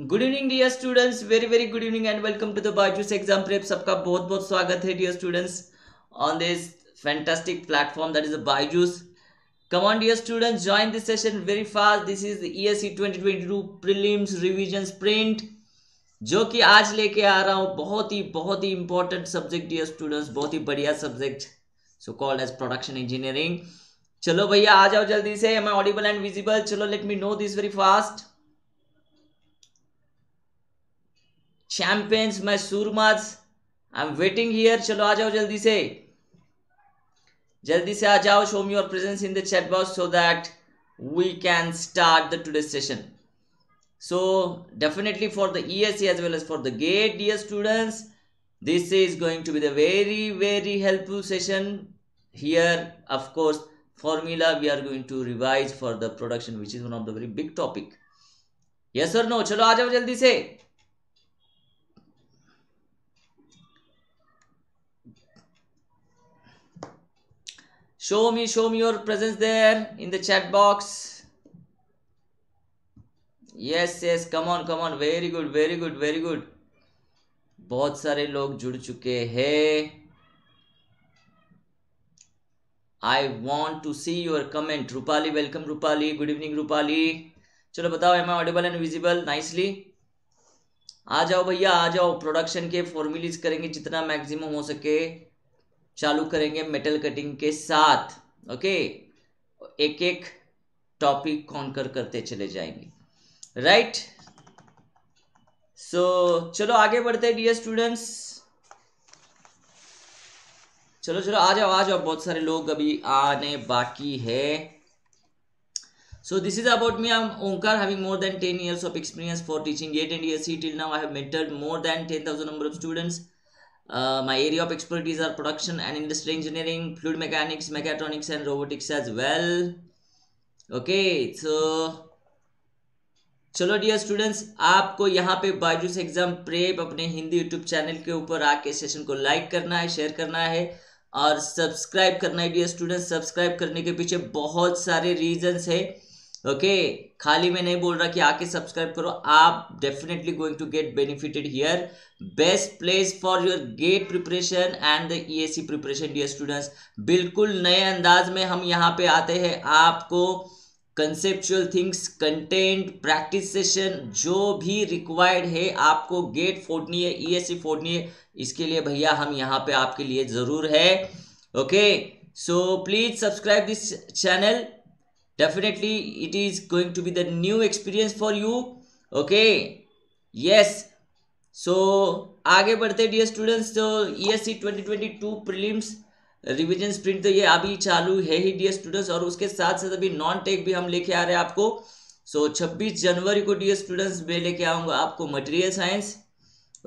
Good evening dear students very very good evening and welcome to the Byju's exam prep सबका बहुत बहुत स्वागत है dear students on this fantastic platform that is Byju's come on, dear students, join this session very fast. This is the esc 2022 prelims revision sprint, जो कि आज लेके आ रहा हूँ। बहुत ही बहुत ही इंपॉर्टेंट सब्जेक्ट डियर स्टूडेंट्स बहुत ही बढ़िया subject so called as production engineering चलो भैया, आ जाओ जल्दी से। एम ऑडिबल एंड विजिबल चलो let me know this very fast champions मैसूरमाज I am waiting here चलो आ जाओ जल्दी से। जल्दी से आ जाओ। Show me your presence in the chat box so that we can start the today session so definitely for the ES as well as for the GATE dear students this is going to be the very very helpful session here of course formula we are going to revise for the production which is one of the very big topic yes sir no चलो आ जाओ जल्दी से। Show me show me your presence there in the chat box. Yes yes, come on come on. Very good very good very good. बहुत सारे लोग जुड़ चुके हैं। I want to see your comment Rupali welcome Rupali good evening Rupali चलो बताओ am I audible and visible nicely आ जाओ भैया, आ जाओ। प्रोडक्शन के फॉर्मूलीज करेंगे जितना मैक्सिमम हो सके। चालू करेंगे मेटल कटिंग के साथ ओके एक एक टॉपिक कॉन्कर करते चले जाएँगे राइट सो चलो आगे बढ़ते डियर स्टूडेंट्स चलो चलो, आ जाओ आ जाओ, बहुत सारे लोग अभी आने बाकी है. So this is about me I Omkar having more than ten years of experience for teaching at and year till now I have mentored more than ten thousand number of students Uh, my area of expertise are production and industrial engineering, fluid mechanics, mechatronics and robotics as well. Okay, so चलो dear students आपको यहाँ पे बाजूस exam prep अपने Hindi YouTube channel के ऊपर आके session को लाइक करना है शेयर करना है और सब्सक्राइब करना है डियर स्टूडेंट्स सब्सक्राइब करने के पीछे बहुत सारे रीजंस है ओके खाली मैं नहीं बोल रहा कि आके सब्सक्राइब करो। आप definitely going to get benefited here best place for your GATE preparation and the ESC preparation dear students बिल्कुल नए अंदाज में हम यहाँ पे आते हैं। आपको conceptual things content practice session जो भी रिक्वायर्ड है, आपको गेट फोड़नी है ईएससी फोड़नी है, इसके लिए भैया हम यहाँ पे आपके लिए ज़रूर है। Okay so please subscribe this channel definitely it is going to be the new experience for you. Okay? Yes. So आगे बढ़ते डियर स्टूडेंट्स तो E S C twenty twenty two prelims revision sprint तो ये अभी चालू है ही dear students और उसके साथ साथ अभी नॉन टेक भी हम लेके आ रहे हैं आपको. सो so, 26 जनवरी को डियर स्टूडेंट्स मैं लेके आऊँगा आपको मटेरियल साइंस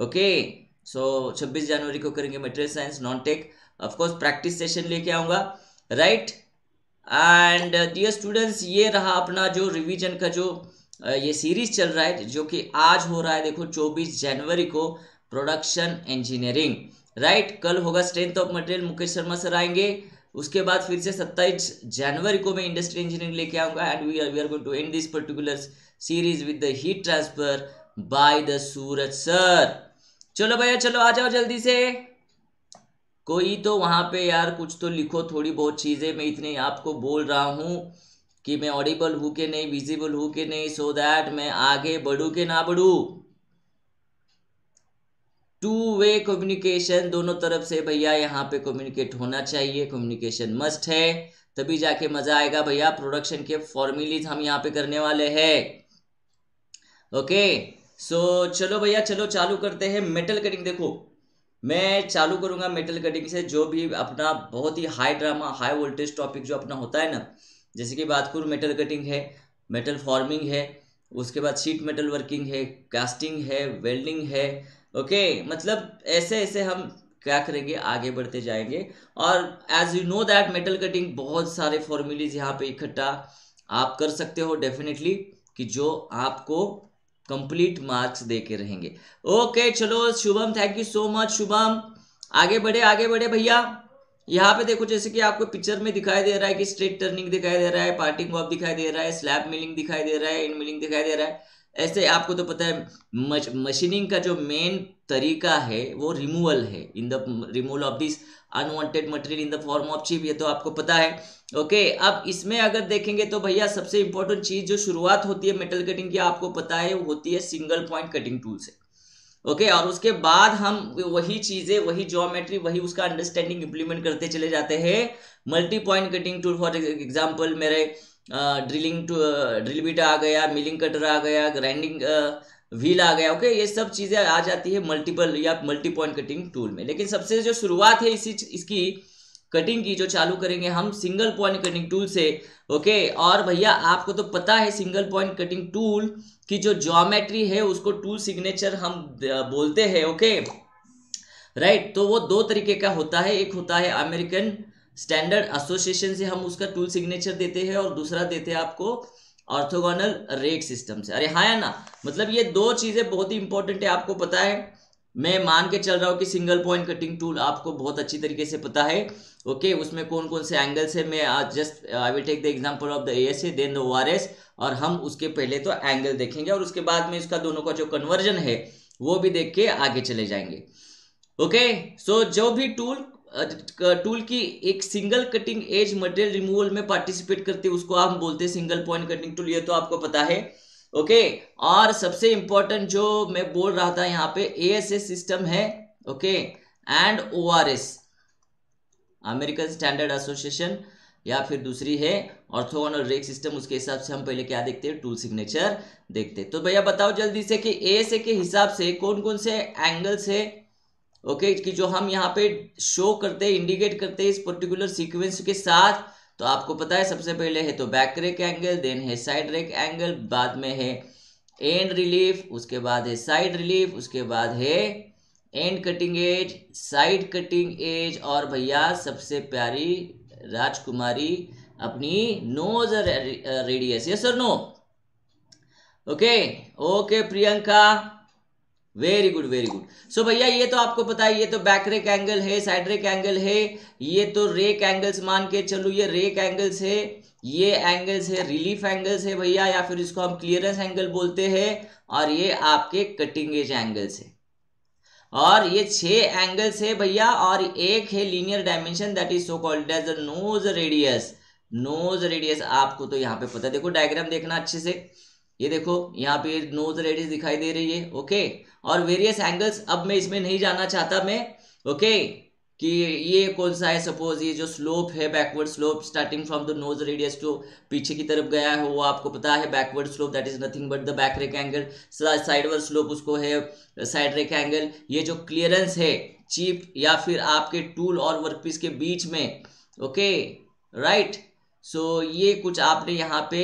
ओके सो 26 जनवरी को करेंगे material science non tech of course practice session लेके आऊँगा. राइट एंड डियर स्टूडेंट्स ये रहा अपना जो रिवीजन का जो uh, ये सीरीज़ चल रहा है जो कि आज हो रहा है देखो 24 जनवरी को प्रोडक्शन इंजीनियरिंग राइट कल होगा strength of material Mukesh Sharma sir आएँगे उसके बाद फिर से 27 जनवरी को मैं इंडस्ट्री इंजीनियरिंग लेके आऊँगा and we are we are going to end this particular series with the heat transfer by the Suraj sir चलो भैया चलो आ जाओ जल्दी से। कोई तो वहाँ पे यार कुछ तो लिखो, थोड़ी बहुत चीज़ें मैं इतने आपको बोल रहा हूँ कि मैं ऑडिबल हूँ कि नहीं विजिबल हूँ कि नहीं सो दैट मैं आगे बढ़ू के ना बढ़ू? टू वे कम्युनिकेशन दोनों तरफ़ से भैया यहाँ पे कम्युनिकेट होना चाहिए कम्युनिकेशन मस्ट है। तभी जाके मज़ा आएगा भैया प्रोडक्शन के फॉर्मूलीज हम यहाँ पे करने वाले हैं। ओके सो चलो भैया, चलो चालू करते हैं। मेटल कटिंग देखो। मैं चालू करूँगा मेटल कटिंग से जो भी अपना बहुत ही high drama high voltage topic जो अपना होता है ना, जैसे कि बात करूँ मेटल कटिंग है मेटल फॉर्मिंग है, उसके बाद शीट मेटल वर्किंग है कास्टिंग है वेल्डिंग है ओके मतलब ऐसे ऐसे हम क्या करेंगे, आगे बढ़ते जाएँगे। और as you know that metal cutting बहुत सारे फॉर्मूलीज यहाँ पे इकट्ठा आप कर सकते हो डेफिनेटली कि जो आपको कंप्लीट मार्क्स दे के रहेंगे। ओके चलो, Shubham thank you so much Shubham. आगे बढ़े आगे बढ़े, भैया। यहाँ पे देखो, जैसे कि आपको पिक्चर में दिखाई दे रहा है कि स्ट्रेट टर्निंग दिखाई दे रहा है पार्टिंग वॉक दिखाई दे रहा है स्लैब मिलिंग दिखाई दे रहा है इन मिलिंग दिखाई दे रहा है। ऐसे आपको तो पता है मश, मशीनिंग का जो मेन तरीका है वो रिमूवल है. In the removal of this unwanted material in the form of chip ये तो आपको पता है. ओके अब इसमें अगर देखेंगे तो भैया सबसे इंपॉर्टेंट चीज़ जो शुरुआत होती है मेटल कटिंग की आपको पता है वो होती है सिंगल पॉइंट कटिंग टूल से. ओके okay, और उसके बाद हम वही चीज़ें वही ज्योमेट्री वही उसका अंडरस्टैंडिंग इंप्लीमेंट करते चले जाते हैं. Multi point cutting tool for example मेरे ड्रिलिंग टू ड्रिल बीट आ गया मिलिंग कटर आ गया ग्राइंडिंग व्हील आ गया ओके? ये सब चीज़ें आ जाती है मल्टीपल या मल्टी पॉइंट कटिंग टूल में लेकिन सबसे जो शुरुआत है इसी इसकी कटिंग की जो चालू करेंगे हम सिंगल पॉइंट कटिंग टूल से ओके और भैया आपको तो पता है सिंगल पॉइंट कटिंग टूल की जो ज्योमेट्री है उसको टूल सिग्नेचर हम बोलते हैं ओके राइट तो वो दो तरीके का होता है, एक होता है अमेरिकन स्टैंडर्ड एसोसिएशन से हम उसका टूल सिग्नेचर देते हैं और दूसरा देते हैं आपको ऑर्थोगोनल रेट सिस्टम से। अरे हाँ ना? मतलब ये दो चीज़ें बहुत ही इंपॉर्टेंट है आपको पता है। मैं मान के चल रहा हूँ कि सिंगल पॉइंट कटिंग टूल आपको बहुत अच्छी तरीके से पता है। ओके okay, उसमें कौन कौन से एंगल्स है? मैं आज just I will take the example of the A S A then the O R S और हम उसके पहले तो एंगल देखेंगे और उसके बाद में इसका दोनों का जो कन्वर्जन है वो भी देख के आगे चले जाएँगे। ओके okay, सो so, जो भी टूल टूल की एक single cutting edge material removal में पार्टिसिपेट करते हैं, उसको हम बोलते हैं सिंगल पॉइंट कटिंग टूल ये तो आपको पता है। ओके और सबसे इंपॉर्टेंट जो मैं बोल रहा था यहाँ पे ए सिस्टम है okay and ORS American standard association या फिर दूसरी है ऑर्थोगोनल रेक सिस्टम उसके हिसाब से हम पहले क्या देखते हैं? टूल सिग्नेचर देखते हैं। तो भैया बताओ जल्दी से कि ए के हिसाब से कौन कौन से एंगल्स है? ओके okay, कि जो हम यहाँ पे शो करते इंडिकेट करते इस पर्टिकुलर सीक्वेंस के साथ तो आपको पता है सबसे पहले है तो बैक रेक एंगल देन है साइड रेक एंगल बाद में है एंड रिलीफ उसके बाद है साइड रिलीफ उसके बाद है end cutting edge side cutting edge और भैया सबसे प्यारी राजकुमारी अपनी nose radius yes sir no okay okay Priyanka. Very good very good so भैया, ये तो आपको पता है, ये तो बैक रेक एंगल है साइड रेक एंगल है, ये तो रेक एंगल्स मान के चलो, ये रेक एंगल्स है, ये एंगल्स है रिलीफ एंगल्स है भैया, या फिर इसको हम क्लियरेंस एंगल बोलते हैं, और ये आपके कटिंग एज एंगल्स है। और ये छह एंगल्स है भैया, और एक है linear dimension that is so called as nose radius nose radius आपको तो यहाँ पे पता है, देखो डायग्राम देखना अच्छे से। ये देखो, यहाँ पे नोज़ रेडियस दिखाई दे रही है ओके और वेरियस एंगल्स अब मैं इसमें नहीं जाना चाहता मैं ओके कि ये कौन सा है सपोज़ ये जो स्लोप है backward slope starting from the nose radius to पीछे की तरफ़ गया है, वो आपको पता है backward slope that is nothing but the back rake angle sideward slope उसको है साइड रेक एंगल ये जो क्लियरेंस है चीप या फिर आपके टूल और वर्कपीस के बीच में ओके राइट सो ये कुछ आपने यहाँ पे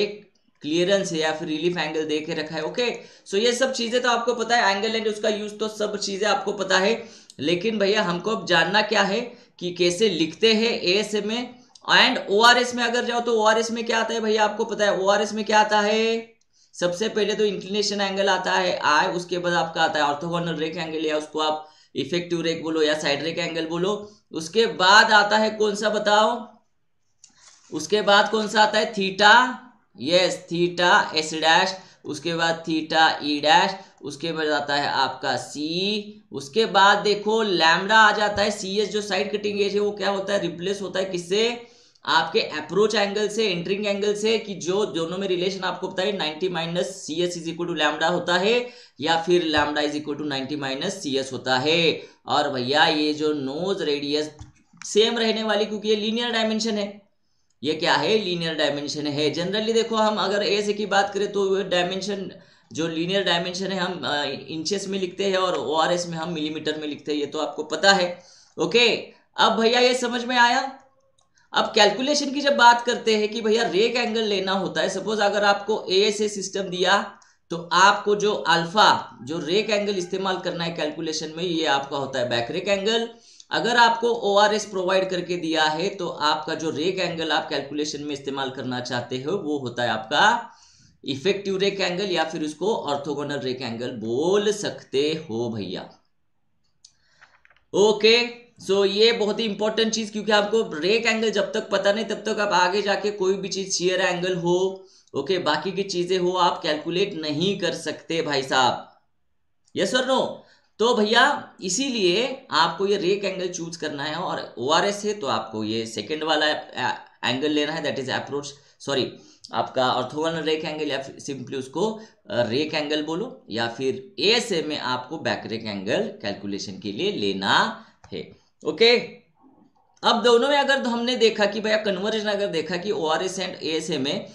क्लियरेंस या फिर रिलीफ एंगल दे के रखा है ओके सो ये सब चीज़ें तो आपको पता है एंगल एंड उसका यूज़ तो सब चीज़ें आपको पता है। लेकिन भैया, हमको अब जानना क्या है कि कैसे लिखते हैं एस में? एंड ओआरएस में अगर जाओ तो ओआरएस में क्या आता है भैया, आपको पता है? ओआरएस में क्या आता है? सबसे पहले तो इंक्लिनेशन एंगल आता है आई उसके बाद आपका आता है ऑर्थोगोनल रेक एंगल या उसको आप इफ़ेक्टिव रेक बोलो या साइड रेक एंगल बोलो। उसके बाद आता है कौन सा बताओ? उसके बाद कौन सा आता है? Theta. Yes theta S dash उसके बाद थीटा ई डैश उसके बाद आता है आपका सी उसके बाद देखो लैमडा आ जाता है सी एस जो साइड कटिंग एज है, वो क्या होता है? रिप्लेस होता है किससे? आपके अप्रोच एंगल से एंट्रिंग एंगल से, कि जो दोनों में रिलेशन आपको है 90 minus C S is equal to lambda होता है, या फिर lambda is equal to 90 minus C S होता है। और भैया, ये जो नोज़ रेडियस सेम रहने वाली, क्योंकि ये लीनियर डायमेंशन है। ये क्या है? लीनियर डायमेंशन है। जनरली देखो हम अगर ए से की बात करें तो डायमेंशन जो लीनियर डायमेंशन है, हम इंचेस में लिखते हैं और ओआरएस में हम मिलीमीटर में लिखते हैं। ये तो आपको पता है। ओके अब भैया ये समझ में आया? अब कैलकुलेशन की जब बात करते हैं कि भैया रेक एंगल लेना होता है सपोज़ अगर आपको ए से सिस्टम दिया तो आपको जो अल्फ़ा जो रेक एंगल इस्तेमाल करना है कैलकुलेशन में, ये आपका होता है बैक रेक एंगल अगर आपको ओआरएस प्रोवाइड करके दिया है तो आपका जो रेक एंगल आप कैलकुलेशन में इस्तेमाल करना चाहते हो वो होता है आपका इफ़ेक्टिव रेक एंगल या फिर उसको ऑर्थोगोनल रेक एंगल बोल सकते हो भैया। ओके सो ये बहुत ही इंपॉर्टेंट चीज़ क्योंकि आपको रेक एंगल जब तक पता नहीं तब तक आप आगे जाके कोई भी चीज़ शेयर एंगल हो ओके okay, बाकी की चीज़ें हो आप कैलकुलेट नहीं कर सकते भाई साहब। यस और नो तो भैया, इसीलिए आपको ये रेक एंगल चूज़ करना है और ओ आर एस है तो आपको ये सेकेंड वाला एंगल लेना है दैट इज़ अप्रोच सॉरी आपका ऑर्थोगोनल रेक एंगल या फिर सिंपली उसको रेक एंगल बोलो, या फिर ए में आपको बैक रेक एंगल कैलकुलेशन के लिए लेना है। ओके अब दोनों में अगर हमने देखा कि भैया कन्वर्जन अगर देखा कि O R S and A में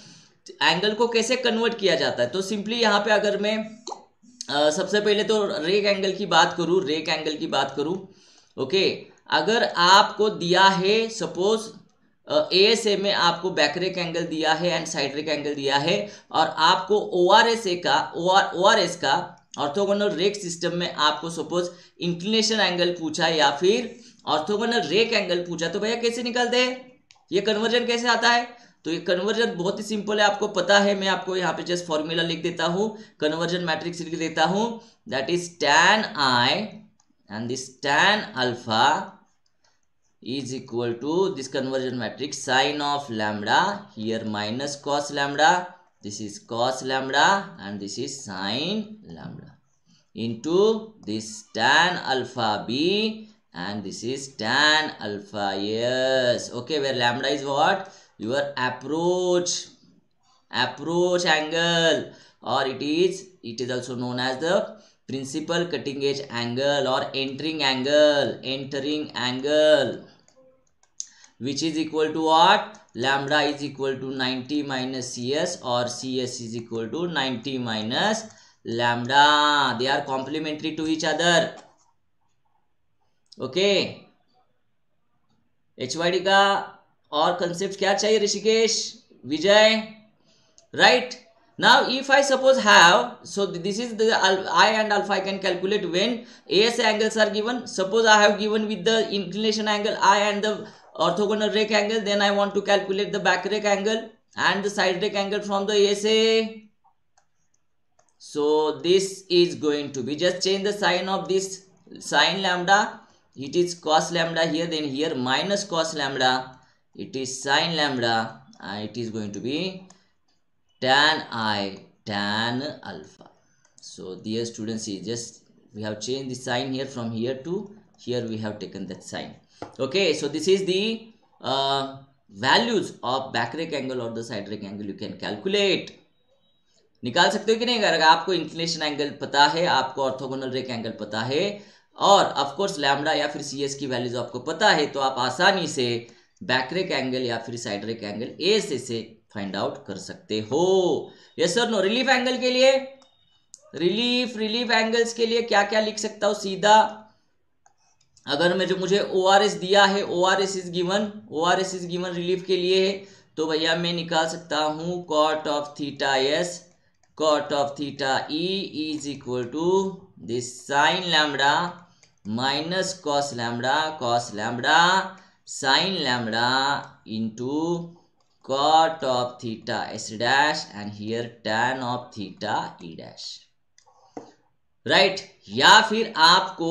एंगल को कैसे कन्वर्ट किया जाता है तो सिंपली यहाँ पे अगर मैं सबसे पहले तो रेक एंगल की बात करूँ रेक एंगल की बात करूँ ओके अगर आपको दिया है सपोज़ ए एस ए में आपको बैकरेक एंगल दिया है एंड साइडरेक एंगल दिया है, और आपको ओ आर एस ए का ओ आर एस का ऑर्थोगोनल रेक सिस्टम में आपको सपोज़ इंक्लिनेशन एंगल पूछा या फिर ऑर्थोगोनल रेक एंगल पूछा तो भैया कैसे निकलते हैं? ये कन्वर्जन कैसे आता है? तो ये कन्वर्जन बहुत ही सिंपल है, आपको पता है, मैं आपको यहाँ पे जस्ट फॉर्मूला लिख देता हूँ कन्वर्जन मैट्रिक्स लिख देता हूँ that is tan I and this tan alpha is equal to this conversion matrix sine of lambda here minus cos lambda this is cos lambda and this is sine lambda into this tan alpha B and this is tan alpha yes okay where lambda is what your approach approach angle or it is it is also known as the principal cutting edge angle or entering angle entering angle which is equal to what? Lambda is equal to 90 minus cs or cs is equal to 90 minus lambda. They are complementary to each other. Okay. Hyd और concept क्या चाहिए Rishikesh Vijay right now if i suppose have so this is the i and alpha i can calculate when as angles are given suppose i have given with the inclination angle i and the orthogonal rake angle then I want to calculate the back rake angle and the side rake angle from the SA so this is going to be just change the sign of this sine lambda it is cos lambda here then here minus cos lambda It is sine lambda and it is going to be tan i tan alpha so dear students see just we have changed the sign here from here to here we have taken that sign okay so this is the uh, values of back rake angle or the side rake angle you can calculate निकाल सकते हो कि नहीं अगर आपको inclination angle पता है आपको ऑर्थोगोनल रेक एंगल पता है और ऑफ़ कोर्स लैम्डा या फिर सी एस की वैल्यूज़ आपको पता है तो आप आसानी से बैकरेक एंगल या फिर side rake angle A S A से फाइंड आउट कर सकते हो। Yes sir no relief angle के लिए रिलीफ रिलीफ एंगल्स के लिए क्या क्या लिख सकता हूँ सीधा? अगर मैं जो मुझे ओ आर एस दिया है O R S is given O R S is given relief के लिए है तो भैया मैं निकाल सकता हूँ cot of theta S cot of theta E is equal to this sine lambda minus cos lambda cos lambda sine lambda into cot of theta S dash and here tan of theta E dash right? या फिर आपको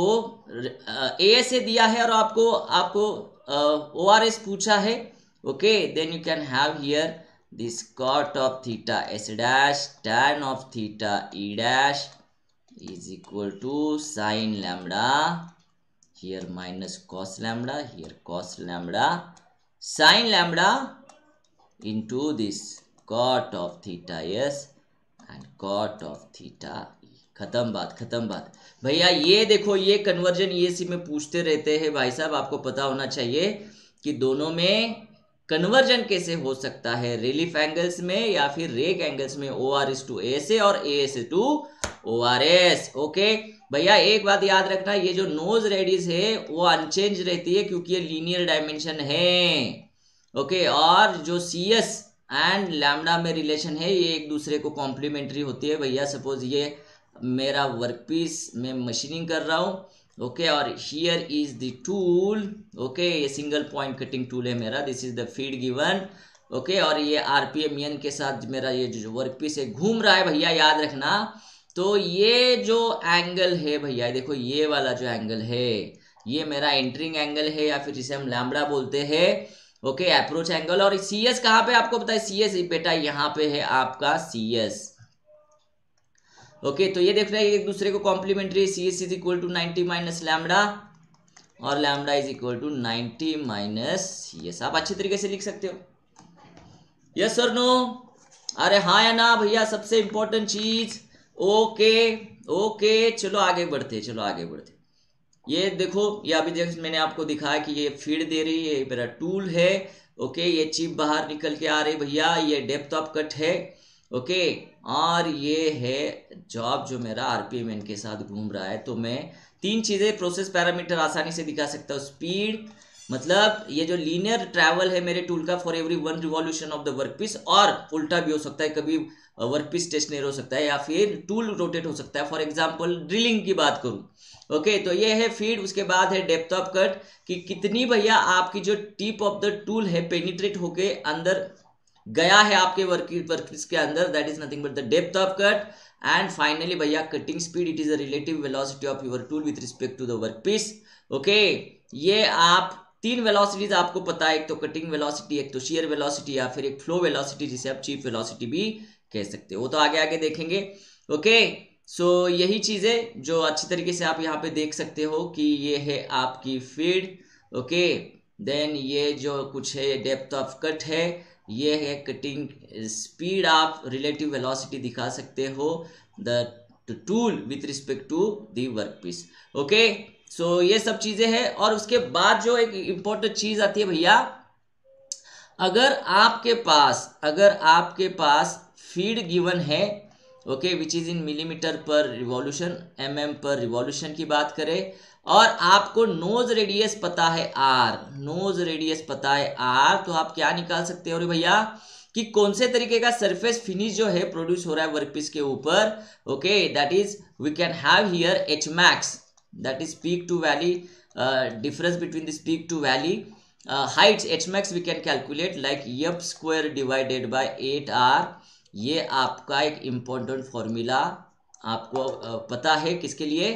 A S A दिया है और आपको आपको O R S पूछा है okay then you can have here this cot of theta S dash tan of theta E dash is equal to sine lambda here minus cos lambda here cos lambda sine lambda into this cot of theta S and cot of theta खत्म बात खत्म बात। भैया, ये देखो, ये conversion ये सी में पूछते रहते हैं। भाई साहब, आपको पता होना चाहिए कि दोनों में कन्वर्जन कैसे हो सकता है? रिलीफ एंगल्स में या फिर रेक एंगल्स में? O R S to A और A S to O R S okay भैया एक बात याद रखना ये जो नोज़ रेडिस है वो अनचेंज रहती है क्योंकि ये लीनियर डायमेंशन है ओके और जो सी एस एंड लैमडा में रिलेशन है ये एक दूसरे को कॉम्प्लीमेंट्री होती है भैया। सपोज़ ये मेरा वर्क पीस में मशीनिंग कर रहा हूँ ओके okay, और here is the tool okay ये सिंगल पॉइंट कटिंग टूल है मेरा this is the feed given okay और ये आरपीएम के साथ मेरा ये जो वर्क पीस है घूम रहा है भैया याद रखना। तो ये जो एंगल है भैया देखो, ये वाला जो एंगल है, ये मेरा एंट्रिंग एंगल है, या फिर जिसे हम लैमड़ा बोलते हैं ओके अप्रोच एंगल और सी एस कहाँ पे आपको है सी एस बेटा यहाँ पे है आपका सी एस ओके तो ये देख रहे हैं, एक दूसरे को complementary C S is equal to ninety minus lambda और lambda is equal to ninety minus C S आप अच्छी तरीके से लिख सकते हो। यस सर नो अरे हाँ या ना, भैया, सबसे इंपॉर्टेंट चीज़ ओके ओके, चलो आगे बढ़ते, चलो आगे बढ़ते। ये देखो, ये अभी देख मैंने आपको दिखाया कि ये फ़ीड दे रही है मेरा टूल है, ओके, ये चिप बाहर निकल के आ रही भैया, ये डेप्थ ऑफ़ कट है, ओके, और ये है जॉब जो मेरा आरपीएम के साथ घूम रहा है तो मैं तीन चीज़ें प्रोसेस पैरामीटर आसानी से दिखा सकता हूँ। स्पीड मतलब ये जो लीनियर ट्रैवल है मेरे टूल का for every one revolution of the work piece और उल्टा भी हो सकता है, कभी वर्क पीस स्टेशनरी हो सकता है या फिर टूल रोटेट हो सकता है। फॉर एग्ज़ाम्पल ड्रिलिंग की बात करूँ। ओके तो ये है फ़ीड उसके बाद है डेप्थ ऑफ़ कट कि कितनी भैया आपकी जो टिप ऑफ़ द टूल है पेनिट्रेट होके अंदर गया है आपके वर्क वर्कपीस के अंदर that is nothing but the depth of cut and finally भैया cutting speed it is a relative velocity of your tool with respect to the work piece okay ये आप तीन वेलोसिटीज आपको पता है, एक तो कटिंग वेलोसिटी एक तो शेयर वेलोसिटी या फिर एक फ्लो वेलोसिटी जिसे आप चीप वेलोसिटी भी कह सकते हो। वो तो आगे आगे देखेंगे। ओके सो so, यही चीज़ें जो अच्छी तरीके से आप यहाँ पे देख सकते हो कि ये है आपकी फ़ीड ओके देन ये जो कुछ है डेप्थ ऑफ़ कट है। ये है कटिंग स्पीड आप रिलेटिव वेलोसिटी दिखा सकते हो। The tool with respect to the work piece okay so ये सब चीज़ें हैं और उसके बाद जो एक इंपॉर्टेंट चीज़ आती है भैया अगर आपके पास अगर आपके पास फ़ीड गिवन है okay which is in millimetre per revolution M M per revolution की बात करें, और आपको नोज़ रेडियस पता है आर नोज़ रेडियस पता है आर तो आप क्या निकाल सकते हो रे भैया? कि कौन से तरीके का सरफेस फिनिश जो है प्रोड्यूस हो रहा है वर्कपीस के ऊपर okay that is we can have here H max that is peak to valley difference between this peak to valley heights H max we can calculate like yup square divided by eight R ये आपका एक important formula आपको पता है किसके लिए?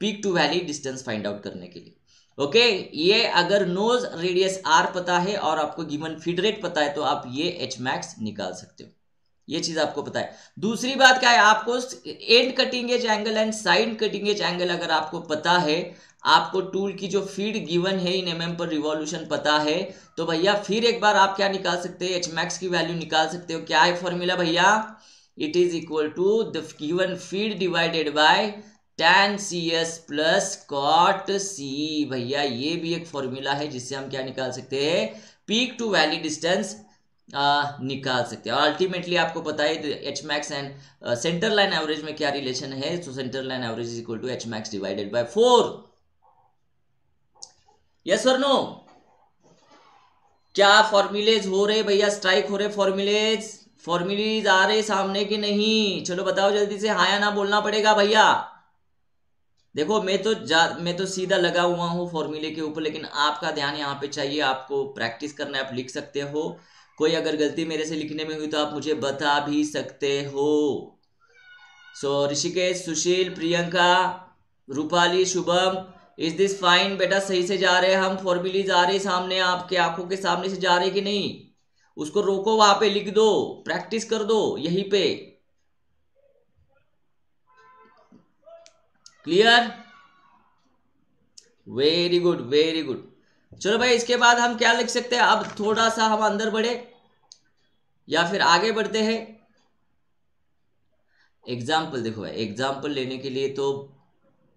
Peak to valley distance find out करने के लिए। ओके ये अगर नोज़ रेडियस आर पता है और आपको गिवन फ़ीड रेट पता है तो आप ये एच मैक्स निकाल सकते हो। ये चीज़ आपको पता है। दूसरी बात क्या है? आपको end cutting edge angle and side cutting edge angle अगर आपको पता है आपको टूल की जो फ़ीड गिवन है इन एम पर रिवॉल्यूशन पता है। तो भैया, फिर एक बार आप क्या निकाल सकते हैं? एच मैक्स की वैल्यू निकाल सकते हो। क्या है फॉर्मूला भैया? It is equal to the given feed divided by tan C S plus cot C भैया, ये भी एक फॉर्मूला है जिससे हम क्या निकाल सकते हैं? पीक टू वैली डिस्टेंस निकाल सकते हैं। और अल्टीमेटली आपको पता है H max and centre line average में क्या रिलेशन है? तो centre line average is equal to H max divided by four yes और नो क्या फॉर्मुलेज हो रहे भैया? स्ट्राइक हो रहे फॉर्मुलेज फॉर्मुलेज आ रहे सामने की नहीं? चलो बताओ जल्दी से। हाँ या ना बोलना पड़ेगा भैया। देखो मैं तो जा मैं तो सीधा लगा हुआ हूँ फॉर्मूले के ऊपर लेकिन आपका ध्यान यहाँ पे चाहिए। आपको प्रैक्टिस करना है आप लिख सकते हो। कोई अगर गलती मेरे से लिखने में हुई तो आप मुझे बता भी सकते हो। So so, Rishikesh Sushil Priyanka Rupali Shubham is this fine बेटा, सही से जा रहे हैं हम? फॉर्मुलीज आ रहे सामने आपके आँखों के सामने से जा रहे कि नहीं? उसको रोको, वहाँ पे लिख दो। प्रैक्टिस कर दो, यहीं पे। Clear very good very good चलो भाई, इसके बाद हम क्या लिख सकते हैं? अब थोड़ा सा हम अंदर बढ़े, या फिर आगे बढ़ते हैं। एग्ज़ाम्पल देखो भाई एग्ज़ाम्पल लेने के लिए तो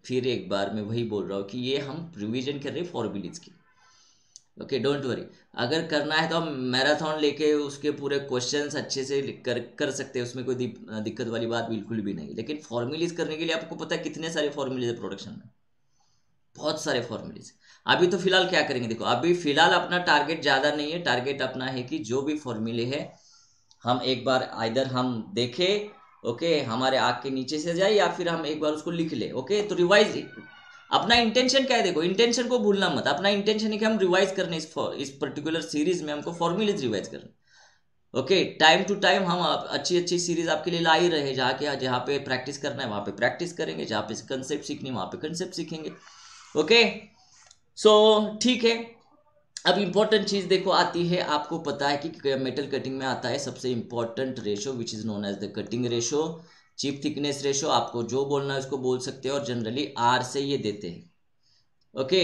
फिर एक बार मैं वही बोल रहा हूँ कि ये हम रिविजन कर रहे हैं फॉर्मुलीज की। ओके डोंट वरी अगर करना है तो हम मैराथन लेके उसके पूरे क्वेश्चंस अच्छे से कर कर सकते हैं। उसमें कोई दिक्कत वाली बात बिल्कुल भी नहीं लेकिन फॉर्मुलीज करने के लिए आपको पता है कितने सारे फॉर्मुलेज है प्रोडक्शन में। बहुत सारे फॉर्मुलेज अभी तो फ़िलहाल क्या करेंगे? देखो, अभी फ़िलहाल अपना टारगेट ज़्यादा नहीं है। टारगेट अपना है कि जो भी फॉर्मूले है, हम एक बार इधर हम देखें ओके, हमारे आग के नीचे से जाए या फिर हम एक बार उसको लिख ले, ओके? तो रिवाइज अपना इंटेंशन क्या है देखो इंटेंशन को भूलना मत। अपना इंटेंशन है कि हम रिवाइज करने इस इस पर्टिकुलर सीरीज़ में हमको फॉर्मुलेज रिवाइज करने। ओके टाइम टू टाइम हम अच्छी अच्छी सीरीज़ आपके लिए ला ही रहे जहाँ के, जहाँ पे प्रैक्टिस करना है, वहाँ पे प्रैक्टिस करेंगे, जहाँ पे कंसेप्ट सीखनी है, वहाँ पे कंसेप्ट सीखेंगे। ओके? सो ठीक है। अब इम्पोर्टेंट चीज़ देखो, आती है, आपको पता है कि मेटल कटिंग में आता है, सबसे important ratio which is known as the cutting ratio chip thickness ratio आपको जो बोलना है उसको बोल सकते हो और जनरली आर से ये देते हैं। ओके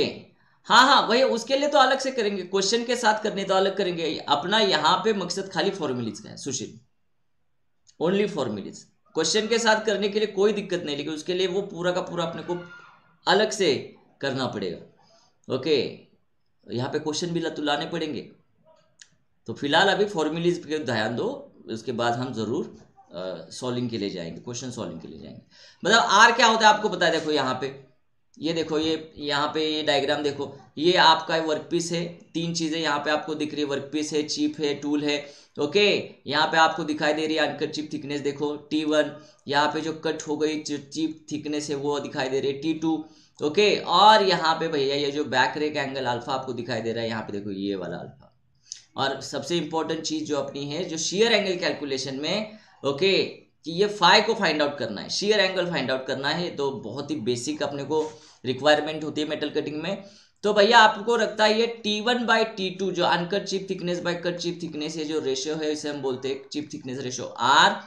हाँ हाँ वही, उसके लिए तो अलग से करेंगे क्वेश्चन के साथ करने तो अलग करेंगे। अपना यहाँ पे मकसद खाली फॉर्मुलिज का है, सुशील। ओनली फॉर्मुलिज क्वेश्चन के साथ करने के लिए कोई दिक्कत नहीं, लेकिन उसके लिए वो पूरा का पूरा अपने को अलग से करना पड़ेगा। ओके यहाँ पे क्वेश्चन भी लाने पड़ेंगे। तो फ़िलहाल अभी फॉर्मुलीज पे ध्यान दो, उसके बाद हम ज़रूर सॉल्विंग के लिए जाएँगे क्वेश्चन सॉल्विंग के लिए जाएँगे। मतलब आर क्या होता है आपको है? देखो यहाँ पे, ये देखो, ये, यहाँ पे ये डायग्राम देखो, ये आपका वर्क पीस है, तीन चीज़ें यहाँ पे आपको दिख रही है वर्क पीस है चिप है टूल है ओके यहाँ पे आपको दिखाई दे रही है अनकट चिप थिकनेस देखो टी वन यहाँ पे जो कट हो गई चिप थिकनेस है, वो दिखाई दे रही है टी टू ओके और यहाँ पे भैया ये जो बैक रेक एंगल अल्फ़ा आपको दिखाई दे रहा है, यहाँ पे देखो ये वाला अल्फ़ा और सबसे इंपॉर्टेंट चीज़ जो अपनी है, जो शेयर एंगल कैलकुलेशन में ओके कि ये फाइव को फाइंड आउट करना है। शेयर एंगल फाइंड आउट करना है तो बहुत ही बेसिक अपने को रिक्वायरमेंट होती है मेटल कटिंग में। तो भैया आपको रखता है ये T one by T two जो uncut chip thickness by cut chip thickness ये जो रेशियो है, इसे हम बोलते हैं chip thickness ratio R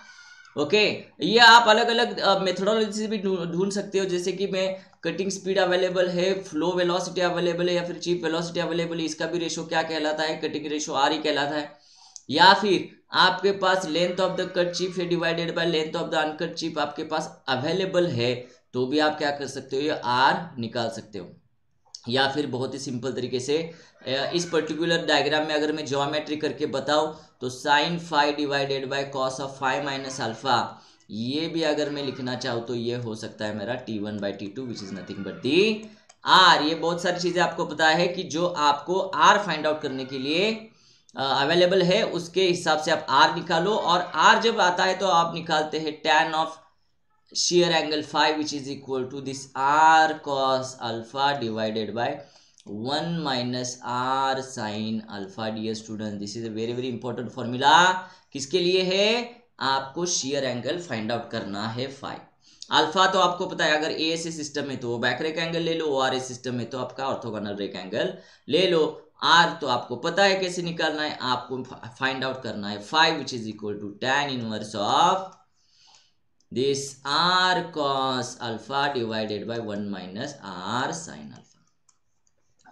okay ये आप अलग अलग मेथोडोलॉजी से भी ढूंढ सकते हो, जैसे कि मैं कटिंग स्पीड अवेलेबल है फ्लो वेलोसिटी अवेलेबल है या फिर चिप वेलोसिटी अवेलेबल है, इसका भी रेशो क्या कहलाता है? कटिंग रेशो आर ही कहलाता है। या फिर आपके पास length of the cut chip है divided by length of the uncut chip आपके पास अवेलेबल है तो भी आप क्या कर सकते हो? ये आर निकाल सकते हो। या फिर बहुत ही सिंपल तरीके से इस पर्टिकुलर डायग्राम में अगर मैं ज्योमेट्री करके बताऊँ तो sine phi divided by cos of phi minus alpha ये भी अगर मैं लिखना चाहूँ तो ये हो सकता है मेरा T one by T two which is nothing but the R ये बहुत सारी चीज़ें आपको पता है कि जो आपको आर फाइंड आउट करने के लिए अवेलेबल uh, है उसके हिसाब से आप आर निकालो और आर जब आता है तो आप निकालते हैं tan of shear angle phi which is equal to this r cos alpha divided by 1 minus r sin alpha dear student. This is a very very important formula. किसके लिए है? आपको shear angle find out करना है phi alpha तो आपको पता है, अगर ए सिस्टम है तो बैक रेक एंगल ले लो ओ आर ए सिस्टम है तो आपका ऑर्थोगोनल रेक एंगल ले लो. आर तो आपको पता है कैसे निकालना है, आपको फाइंड आउट करना है phi which is equal to tan inverse of this r cos alpha divided by 1 minus r sin alpha.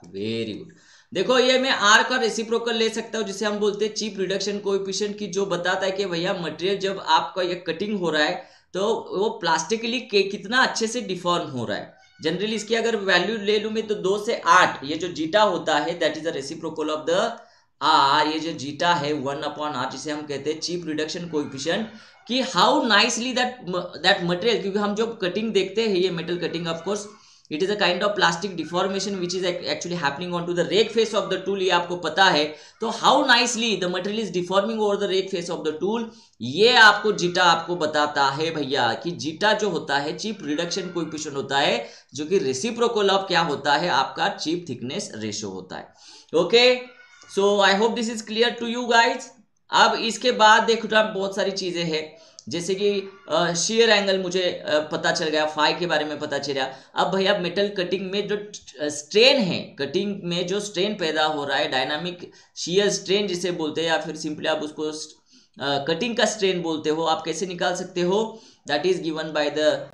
Very good देखो, ये मैं आर का रेसिप्रोकल ले सकता हूँ, जिसे हम बोलते हैं चीप रिडक्शन कोएफिशिएंट की जो बताता है कि भैया मटेरियल जब आपका ये कटिंग हो रहा है तो वो प्लास्टिकली कितना अच्छे से डिफॉर्म हो रहा है। जनरली इसकी अगर वैल्यू ले लू मैं तो दो से आठ, ये जो जीटा होता है that is the reciprocal of the R ये जो जीटा है वन अपॉन आर जिसे हम कहते हैं चीप रिडक्शन कोएफिशिएंट कि how nicely that that material क्योंकि हम जो कटिंग देखते हैं, ये metal cutting of course it is a kind of plastic deformation which is actually happening on to the rake face of the tool ये आपको पता है। तो how nicely the material is deforming over the rake face of the tool ये आपको zeta आपको बताता है भैया कि जीटा जो होता है चीप रिडक्शन कोइफिशिएंट होता है, जो कि रेसिप्रोकल ऑफ़ क्या होता है, आपका चीप थिकनेस रेशियो होता है। Okay so I hope this is clear to you guys अब इसके बाद देखो बहुत सारी चीज़ें हैं। जैसे कि शेयर एंगल मुझे पता चल गया फाई के बारे में पता चला। अब भैया मेटल कटिंग में जो स्ट्रेन है कटिंग में जो स्ट्रेन पैदा हो रहा है डायनामिक शेयर स्ट्रेन जिसे बोलते हैं, या फिर सिंपली आप उसको कटिंग का स्ट्रेन बोलते हो, आप कैसे निकाल सकते हो? That is given by the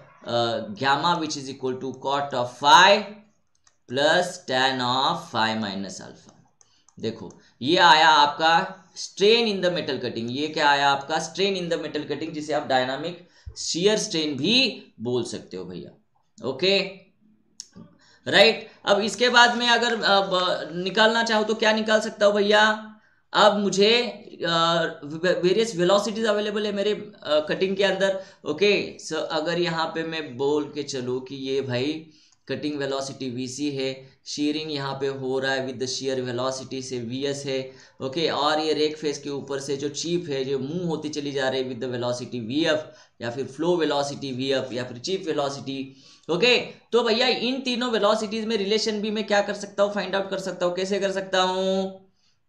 gamma which is equal to cot of phi plus tan of phi minus alpha देखो, ये आया आपका strain in the metal cutting ये क्या आया आपका? Strain in the metal cutting जिसे आप डायनामिक शियर स्ट्रेन भी बोल सकते हो भैया। ओके राइट अब इसके बाद में अगर, अब, निकालना चाहो तो क्या निकाल सकता हूँ भैया? अब मुझे वेरियस वेलोसिटीज अवेलेबल है मेरे कटिंग के अंदर। ओके सो अगर यहाँ पे मैं बोल के चलूँ कि ये भाई कटिंग वेलोसिटी वी है शीयरिंग यहाँ पे हो रहा है विद द शेयर वेलोसिटी से वी है ओके और ये रेक फेस के ऊपर से जो चीप है, जो मूव होती चली जा रही है विद द वेलोसिटी वी या फिर फ्लो वेलोसिटी वी या फिर चीप वेलोसिटी ओके तो भैया, इन तीनों वेलोसिटीज में रिलेशन भी मैं क्या कर सकता हूँ? फाइंड आउट कर सकता हूँ। कैसे कर सकता हूँ?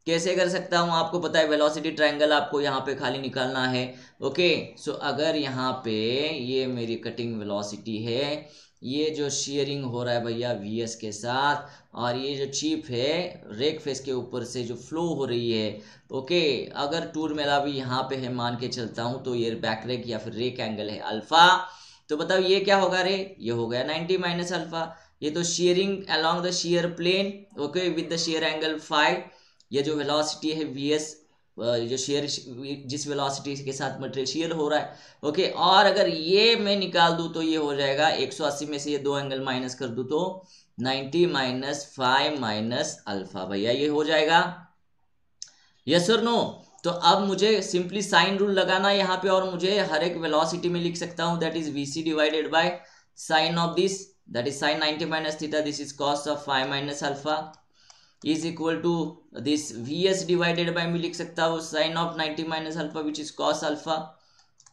कैसे कर सकता हूँ? आपको पता है वेलोसिटी ट्रायंगल आपको यहाँ पे खाली निकालना है ओके सो अगर यहाँ पे ये मेरी कटिंग वेलोसिटी है ये जो शेयरिंग हो रहा है भैया वी एस के साथ, और ये जो चिप है रेक फेस के ऊपर से जो फ्लो हो रही है ओके अगर टूर मेरा भी यहाँ पे है, मान के चलता हूँ तो ये बैक रेक या फिर रेक एंगल है अल्फ़ा तो बताओ ये क्या होगा रे? ये हो गया नाइनटी माइनस अल्फ़ा ये तो shearing along the shear plane okay with the shear angle phi ये जो वेलोसिटी है वी एस जो शेयर जिस वेलोसिटी के साथ मटेरियल शेयर हो रहा है ओके और अगर ये मैं निकाल दूँ तो ये हो जाएगा 180 में से ये दो एंगल माइनस कर दूँ तो 90 माइनस फाइव माइनस अल्फ़ा भैया, ये हो जाएगा। यस और नो तो अब मुझे सिंपली साइन रूल लगाना है यहाँ पे और मुझे हर एक वेलोसिटी में लिख सकता हूँ that is V C divided by sine of this that is sine 90 minus theta this is cos of phi minus alpha is equal to this V S divided by मैं लिख सकता हूँ sine of ninety minus alpha which is cos alpha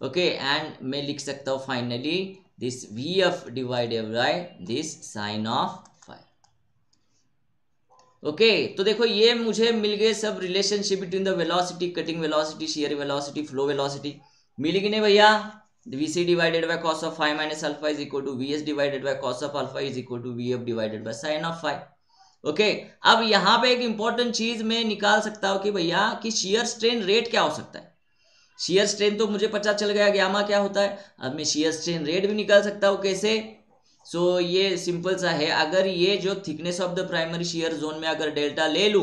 okay and मैं लिख सकता हूँ finally this V F divided by this sine of phi okay तो देखो ये मुझे मिल गए सब relationship between the velocity cutting velocity shear velocity flow velocity मिलेगी नहीं भैया? Vc divided by cos of phi minus alpha is equal to vs divided by cos of alpha is equal to vf divided by sin of phi okay अब यहाँ पे एक important चीज़ मैं निकाल सकता हूँ कि भैया कि शेयर स्ट्रेन रेट क्या हो सकता है? शेयर स्ट्रेन तो मुझे पता चल गया ग्यामा क्या होता है? अब मैं शेयर स्ट्रेन रेट भी निकाल सकता हूँ कैसे? सो so, ये सिंपल सा है। अगर ये जो thickness of the primary shear zone में अगर डेल्टा ले लू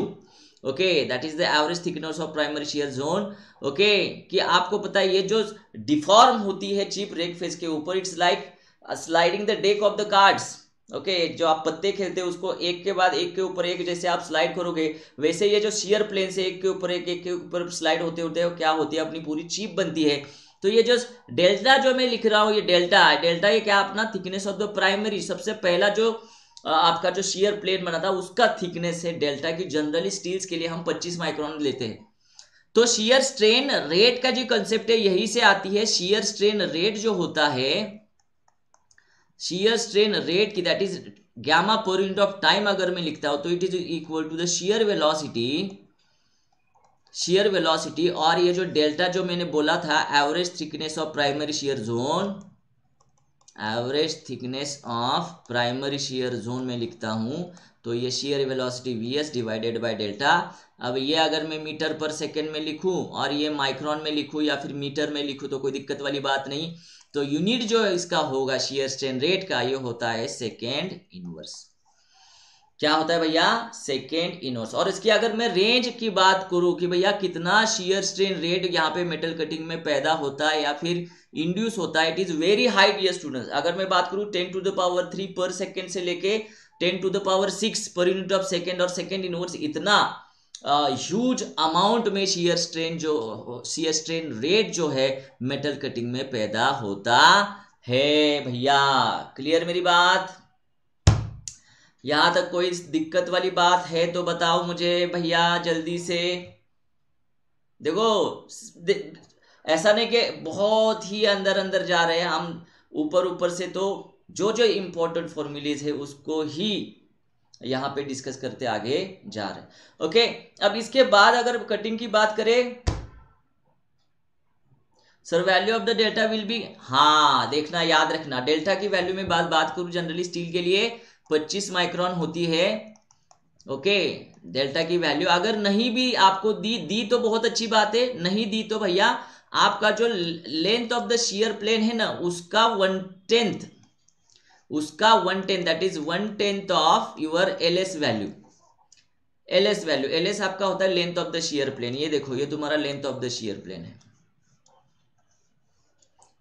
okay that is the average thickness of primary shear zone okay कि आपको पता है ये जो डिफॉर्म होती है चीप रेक फेस के ऊपर it's like sliding the deck of the cards okay okay, जो आप पत्ते खेलते हैं उसको एक के बाद एक के ऊपर एक जैसे आप स्लाइड करोगे वैसे ये जो शेयर प्लेन से एक के ऊपर एक एक के ऊपर स्लाइड होते होते क्या होती है? अपनी पूरी चीप बनती है। तो ये जो डेल्टा जो मैं लिख रहा हूँ ये डेल्टा है। डेल्टा ये क्या अपना थिकनेस ऑफ़ द प्राइमरी सबसे पहला जो आपका जो शेयर प्लेन बना था उसका थिकनेस है डेल्टा की। जनरली स्टील्स के लिए हम 25 माइक्रोन लेते हैं। तो शेयर स्ट्रेन रेट का जो कंसेप्ट है यही से आती है। शेयर स्ट्रेन रेट जो होता है शेयर स्ट्रेन रेट की that is gamma per unit of time अगर मैं लिखता हूँ तो it is equal to the shear velocity shear velocity और ये जो डेल्टा जो मैंने बोला था average thickness of primary shear zone average thickness of primary shear zone में लिखता हूँ तो ये shear velocity V S divided by delta अब ये अगर मैं मीटर पर सेकेंड में लिखूं और ये माइक्रोन में लिखूं या फिर मीटर में लिखूं तो कोई दिक्कत वाली बात नहीं। तो यूनिट जो इसका होगा शेयर स्ट्रेन रेट का, ये होता है सेकेंड इनवर्स क्या होता है भैया? सेकेंड इनवर्स और इसकी अगर मैं रेंज की बात करूँ कि भैया कितना शेयर स्ट्रेन रेट यहाँ पे मेटल कटिंग में पैदा होता है या फिर इंड्यूस होता है it is very high dear students अगर मैं बात करूँ ten to the power three per second से लेके ten to the power six per unit of second और सेकेंड इनवर्स इतना ह्यूज अमाउंट में शेयर स्ट्रेन जो शेयर स्ट्रेन रेट जो है मेटल कटिंग में पैदा होता है, भैया। क्लियर मेरी बात? यहाँ तक कोई दिक्कत वाली बात है तो बताओ मुझे, भैया, जल्दी से। देखो ऐसा नहीं कि बहुत ही अंदर अंदर जा रहे हैं हम, ऊपर ऊपर से तो जो जो इंपॉर्टेंट फॉर्मूलेज है उसको ही यहाँ पे डिस्कस करते आगे जा रहे ओके अब इसके बाद अगर कटिंग की बात करें sir value of the delta will be हाँ देखना, याद रखना डेल्टा की वैल्यू में बात बात करूँ जनरली स्टील के लिए 25 माइक्रोन होती है ओके डेल्टा की वैल्यू अगर नहीं भी आपको दी दी तो बहुत अच्छी बात है, नहीं दी तो भैया, आपका जो length of the shear plane है ना, उसका वन टेंथ उसका one tenth that is one tenth of your L S value L S value L S आपका होता है length of the shear plane ये देखो, ये तुम्हारा length of the shear plane है।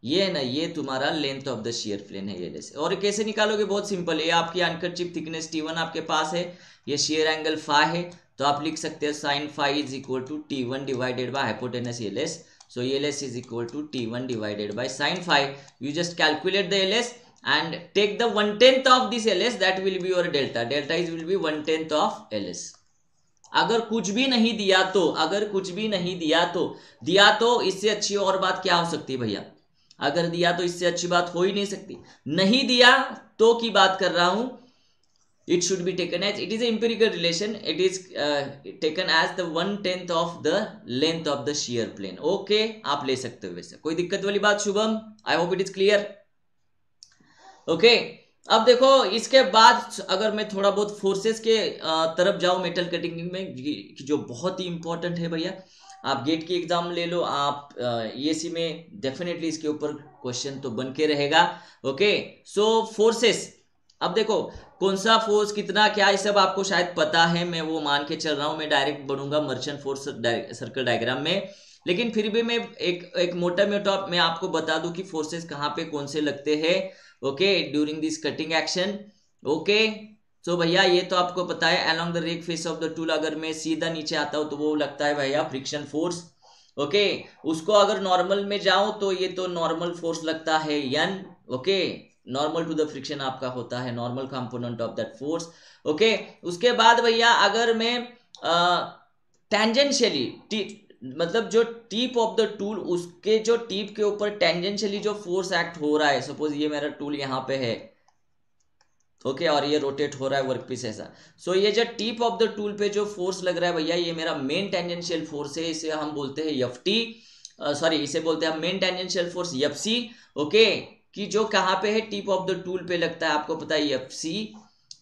ये है ना, ये तुम्हारा length of the shear plane है एल एस और कैसे निकालोगे? बहुत सिंपल है। ये आपकी uncut chip thickness T one आपके पास है। ये शेयर एंगल फा है। तो आप लिख सकते हैं sine phi is equal to T one divided by hypotenuse L S so ls is equal to t1 divided by sine phi. You just calculate the ls and take the one tenth of this ls that will be your delta. Delta is will be one tenth of ls अगर कुछ भी नहीं दिया तो अगर कुछ भी नहीं दिया तो दिया तो इससे अच्छी और बात क्या हो सकती है भैया? अगर दिया तो इससे अच्छी बात हो ही नहीं सकती। नहीं दिया तो की बात कर रहा हूँ it should be taken as it is empirical relation it is taken as the one tenth of the length of the shear plane okay आप ले सकते हो वैसे। कोई दिक्कत वाली बात, Shubham? I hope it is clear okay अब देखो, इसके बाद अगर मैं थोड़ा बहुत फोर्सेस के तरफ़ जाऊँ मेटल कटिंग में जो बहुत ही इंपॉर्टेंट है भैया, आप गेट की एग्ज़ाम ले लो, आप ईएसी e में डेफिनेटली इसके ऊपर क्वेश्चन तो बन के रहेगा ओके सो फोर्सेस अब देखो, कौन सा फोर्स कितना, क्या ये सब आपको शायद पता है, मैं वो मान के चल रहा हूँ, मैं डायरेक्ट बढ़ूँगा मर्चेंट फोर्स सर्कल डायग्राम में। लेकिन फिर भी मैं एक एक मोटा मोटा मैं आपको बता दूँ कि फोर्सेस कहाँ पे कौन से लगते हैं। Okay during this cutting action okay so भैया, ये तो आपको पता है along the rake face of the tool अगर मैं सीधा नीचे आता हूँ तो वो लगता है भैया फ्रिक्शन फोर्स ओके उसको अगर नॉर्मल में जाऊँ तो ये तो नॉर्मल फोर्स लगता है, यन. Okay normal to the friction आपका होता है normal component of that force okay उसके बाद भैया, अगर मैं टेंजेंशियली मतलब जो टीप ऑफ़ द टूल उसके जो टीप के ऊपर टेंजेंशियली जो फोर्स एक्ट हो रहा है सपोज़ ये मेरा टूल यहाँ पे है ओके okay, और ये रोटेट हो रहा है वर्क पीस ऐसा। सो so, ये जो टीप ऑफ़ द टूल पे जो फोर्स लग रहा है भैया ये मेरा मेन टेंजेंशियल फोर्स है इसे हम बोलते हैं एफ़ टी सॉरी इसे बोलते हैं main tangential force F C okay कि जो कहाँ पे है टीप ऑफ़ द टूल पे लगता है आपको पता है एफ़ सी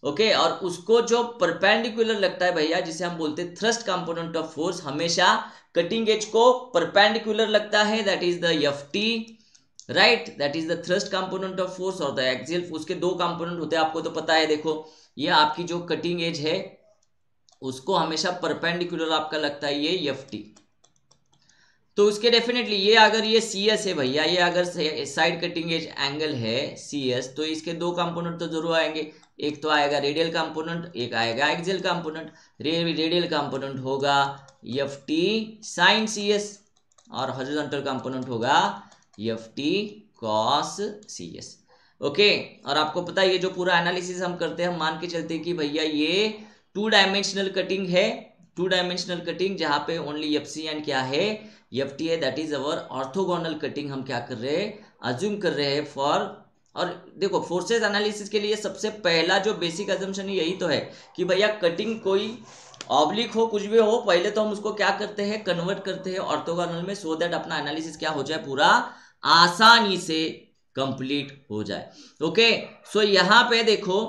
ओके और उसको जो परपेंडिकुलर लगता है भैया, जिसे हम बोलते हैं थ्रस्ट कंपोनेंट ऑफ़ फोर्स हमेशा कटिंग एज को परपेंडिकुलर लगता है that is the F T right that is the thrust component of force और द एक्सियल उसके दो कंपोनेंट होते हैं, आपको तो पता है, देखो, ये आपकी जो कटिंग एज है, उसको हमेशा परपेंडिकुलर आपका लगता है, ये एफ़ टी तो उसके डेफिनेटली ये अगर ये सी एस है भैया, ये अगर साइड कटिंग एज एंगल है सी एस तो इसके दो कंपोनेंट तो ज़रूर आएँगे। एक तो आएगा रेडियल कंपोनेंट एक आएगा एक्सियल कंपोनेंट रेडियल कंपोनेंट होगा F T sine C S और हॉरिजॉन्टल कंपोनेंट होगा F T cos C S okay और आपको पता है ये जो पूरा एनालिसिस हम करते हैं, हम मान के चलते हैं कि भैया ये टू डायमेंशनल कटिंग है। टू डायमेंशनल कटिंग जहाँ पे ओनली एफ़ सी एंड क्या है? एफ़ टी है that is our orthogonal cutting हम क्या कर रहे हैं? अज्यूम कर रहे हैं फॉर और देखो फोर्सेस एनालिसिस के लिए सबसे पहला जो बेसिक एजम्पन यही तो है कि भैया कटिंग कोई ऑब्लिक हो कुछ भी हो पहले तो हम उसको क्या करते हैं कन्वर्ट करते हैं ऑर्थोगोनल में सो दैट अपना एनालिसिस क्या हो जाए पूरा आसानी से कंप्लीट हो जाए। ओके सो यहाँ पे देखो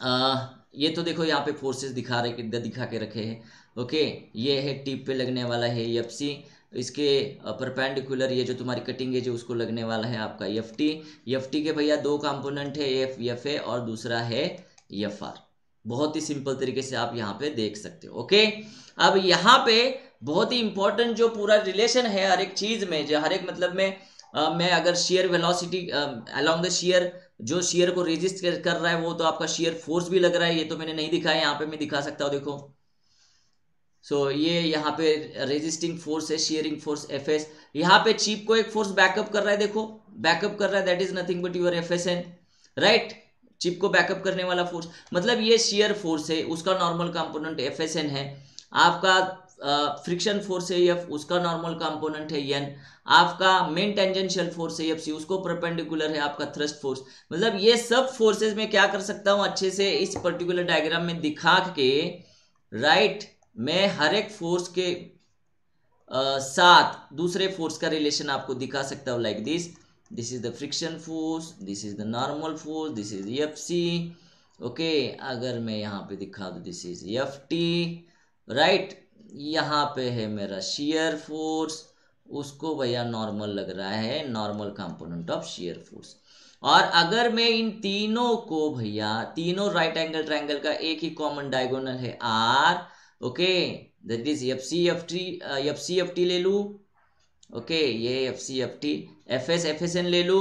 आ, ये तो देखो यहाँ पे फोर्सेस दिखा रहे दिखा के रखे हैं। ओके ये है टिप पे लगने वाला है एफ़ सी इसके परपेंडिकुलर ये जो तुम्हारी कटिंग है जो उसको लगने वाला है आपका एफ़ टी एफ़ टी के भैया दो कंपोनेंट है एफ़ एफ़ ए और दूसरा है एफ़ आर बहुत ही सिंपल तरीके से आप यहाँ पे देख सकते हो ओके अब यहाँ पे बहुत ही इंपॉर्टेंट जो पूरा रिलेशन है हर एक चीज़ में जो हर एक मतलब में आ, मैं अगर shear velocity along the shear जो शेयर को रेजिस्ट कर रहा है वो तो आपका शेयर फोर्स भी लग रहा है ये तो मैंने नहीं दिखाया यहाँ पे मैं दिखा सकता हूँ देखो। सो so, ये यहाँ पे रेजिस्टिंग फोर्स है शेयरिंग फोर्स एफ़ एस यहाँ पे चीप को एक फोर्स बैकअप कर रहा है देखो। बैकअप कर रहा है that is nothing but your F S N right chip को बैकअप करने वाला फोर्स मतलब ये शेयर फोर्स है उसका normal component F S N है। आपका फ्रिक्शन फोर्स है एफ़ उसका नॉर्मल कंपोनेंट है एन आपका मेन टेंजेंशियल फोर्स है एफ़ सी उसको परपेंडिकुलर है आपका थ्रस्ट फोर्स मतलब ये सब फोर्सेज में क्या कर सकता हूँ अच्छे से इस पर्टिकुलर डायग्राम में दिखा के राइट right, मैं हर एक फोर्स के आ, साथ दूसरे फोर्स का रिलेशन आपको दिखा सकता हूँ like this this is the friction force this is the normal force this is F C okay अगर मैं यहाँ पे दिखा दू this is F T right यहाँ पे है मेरा शेयर फोर्स उसको भैया नॉर्मल लग रहा है normal component of shear force और अगर मैं इन तीनों को भैया तीनों राइट एंगल ट्रायंगल का एक ही कॉमन डायगोनल है R okay that is F C F T F C F T ले लू। ओके ये F C F T F S F S N ले लू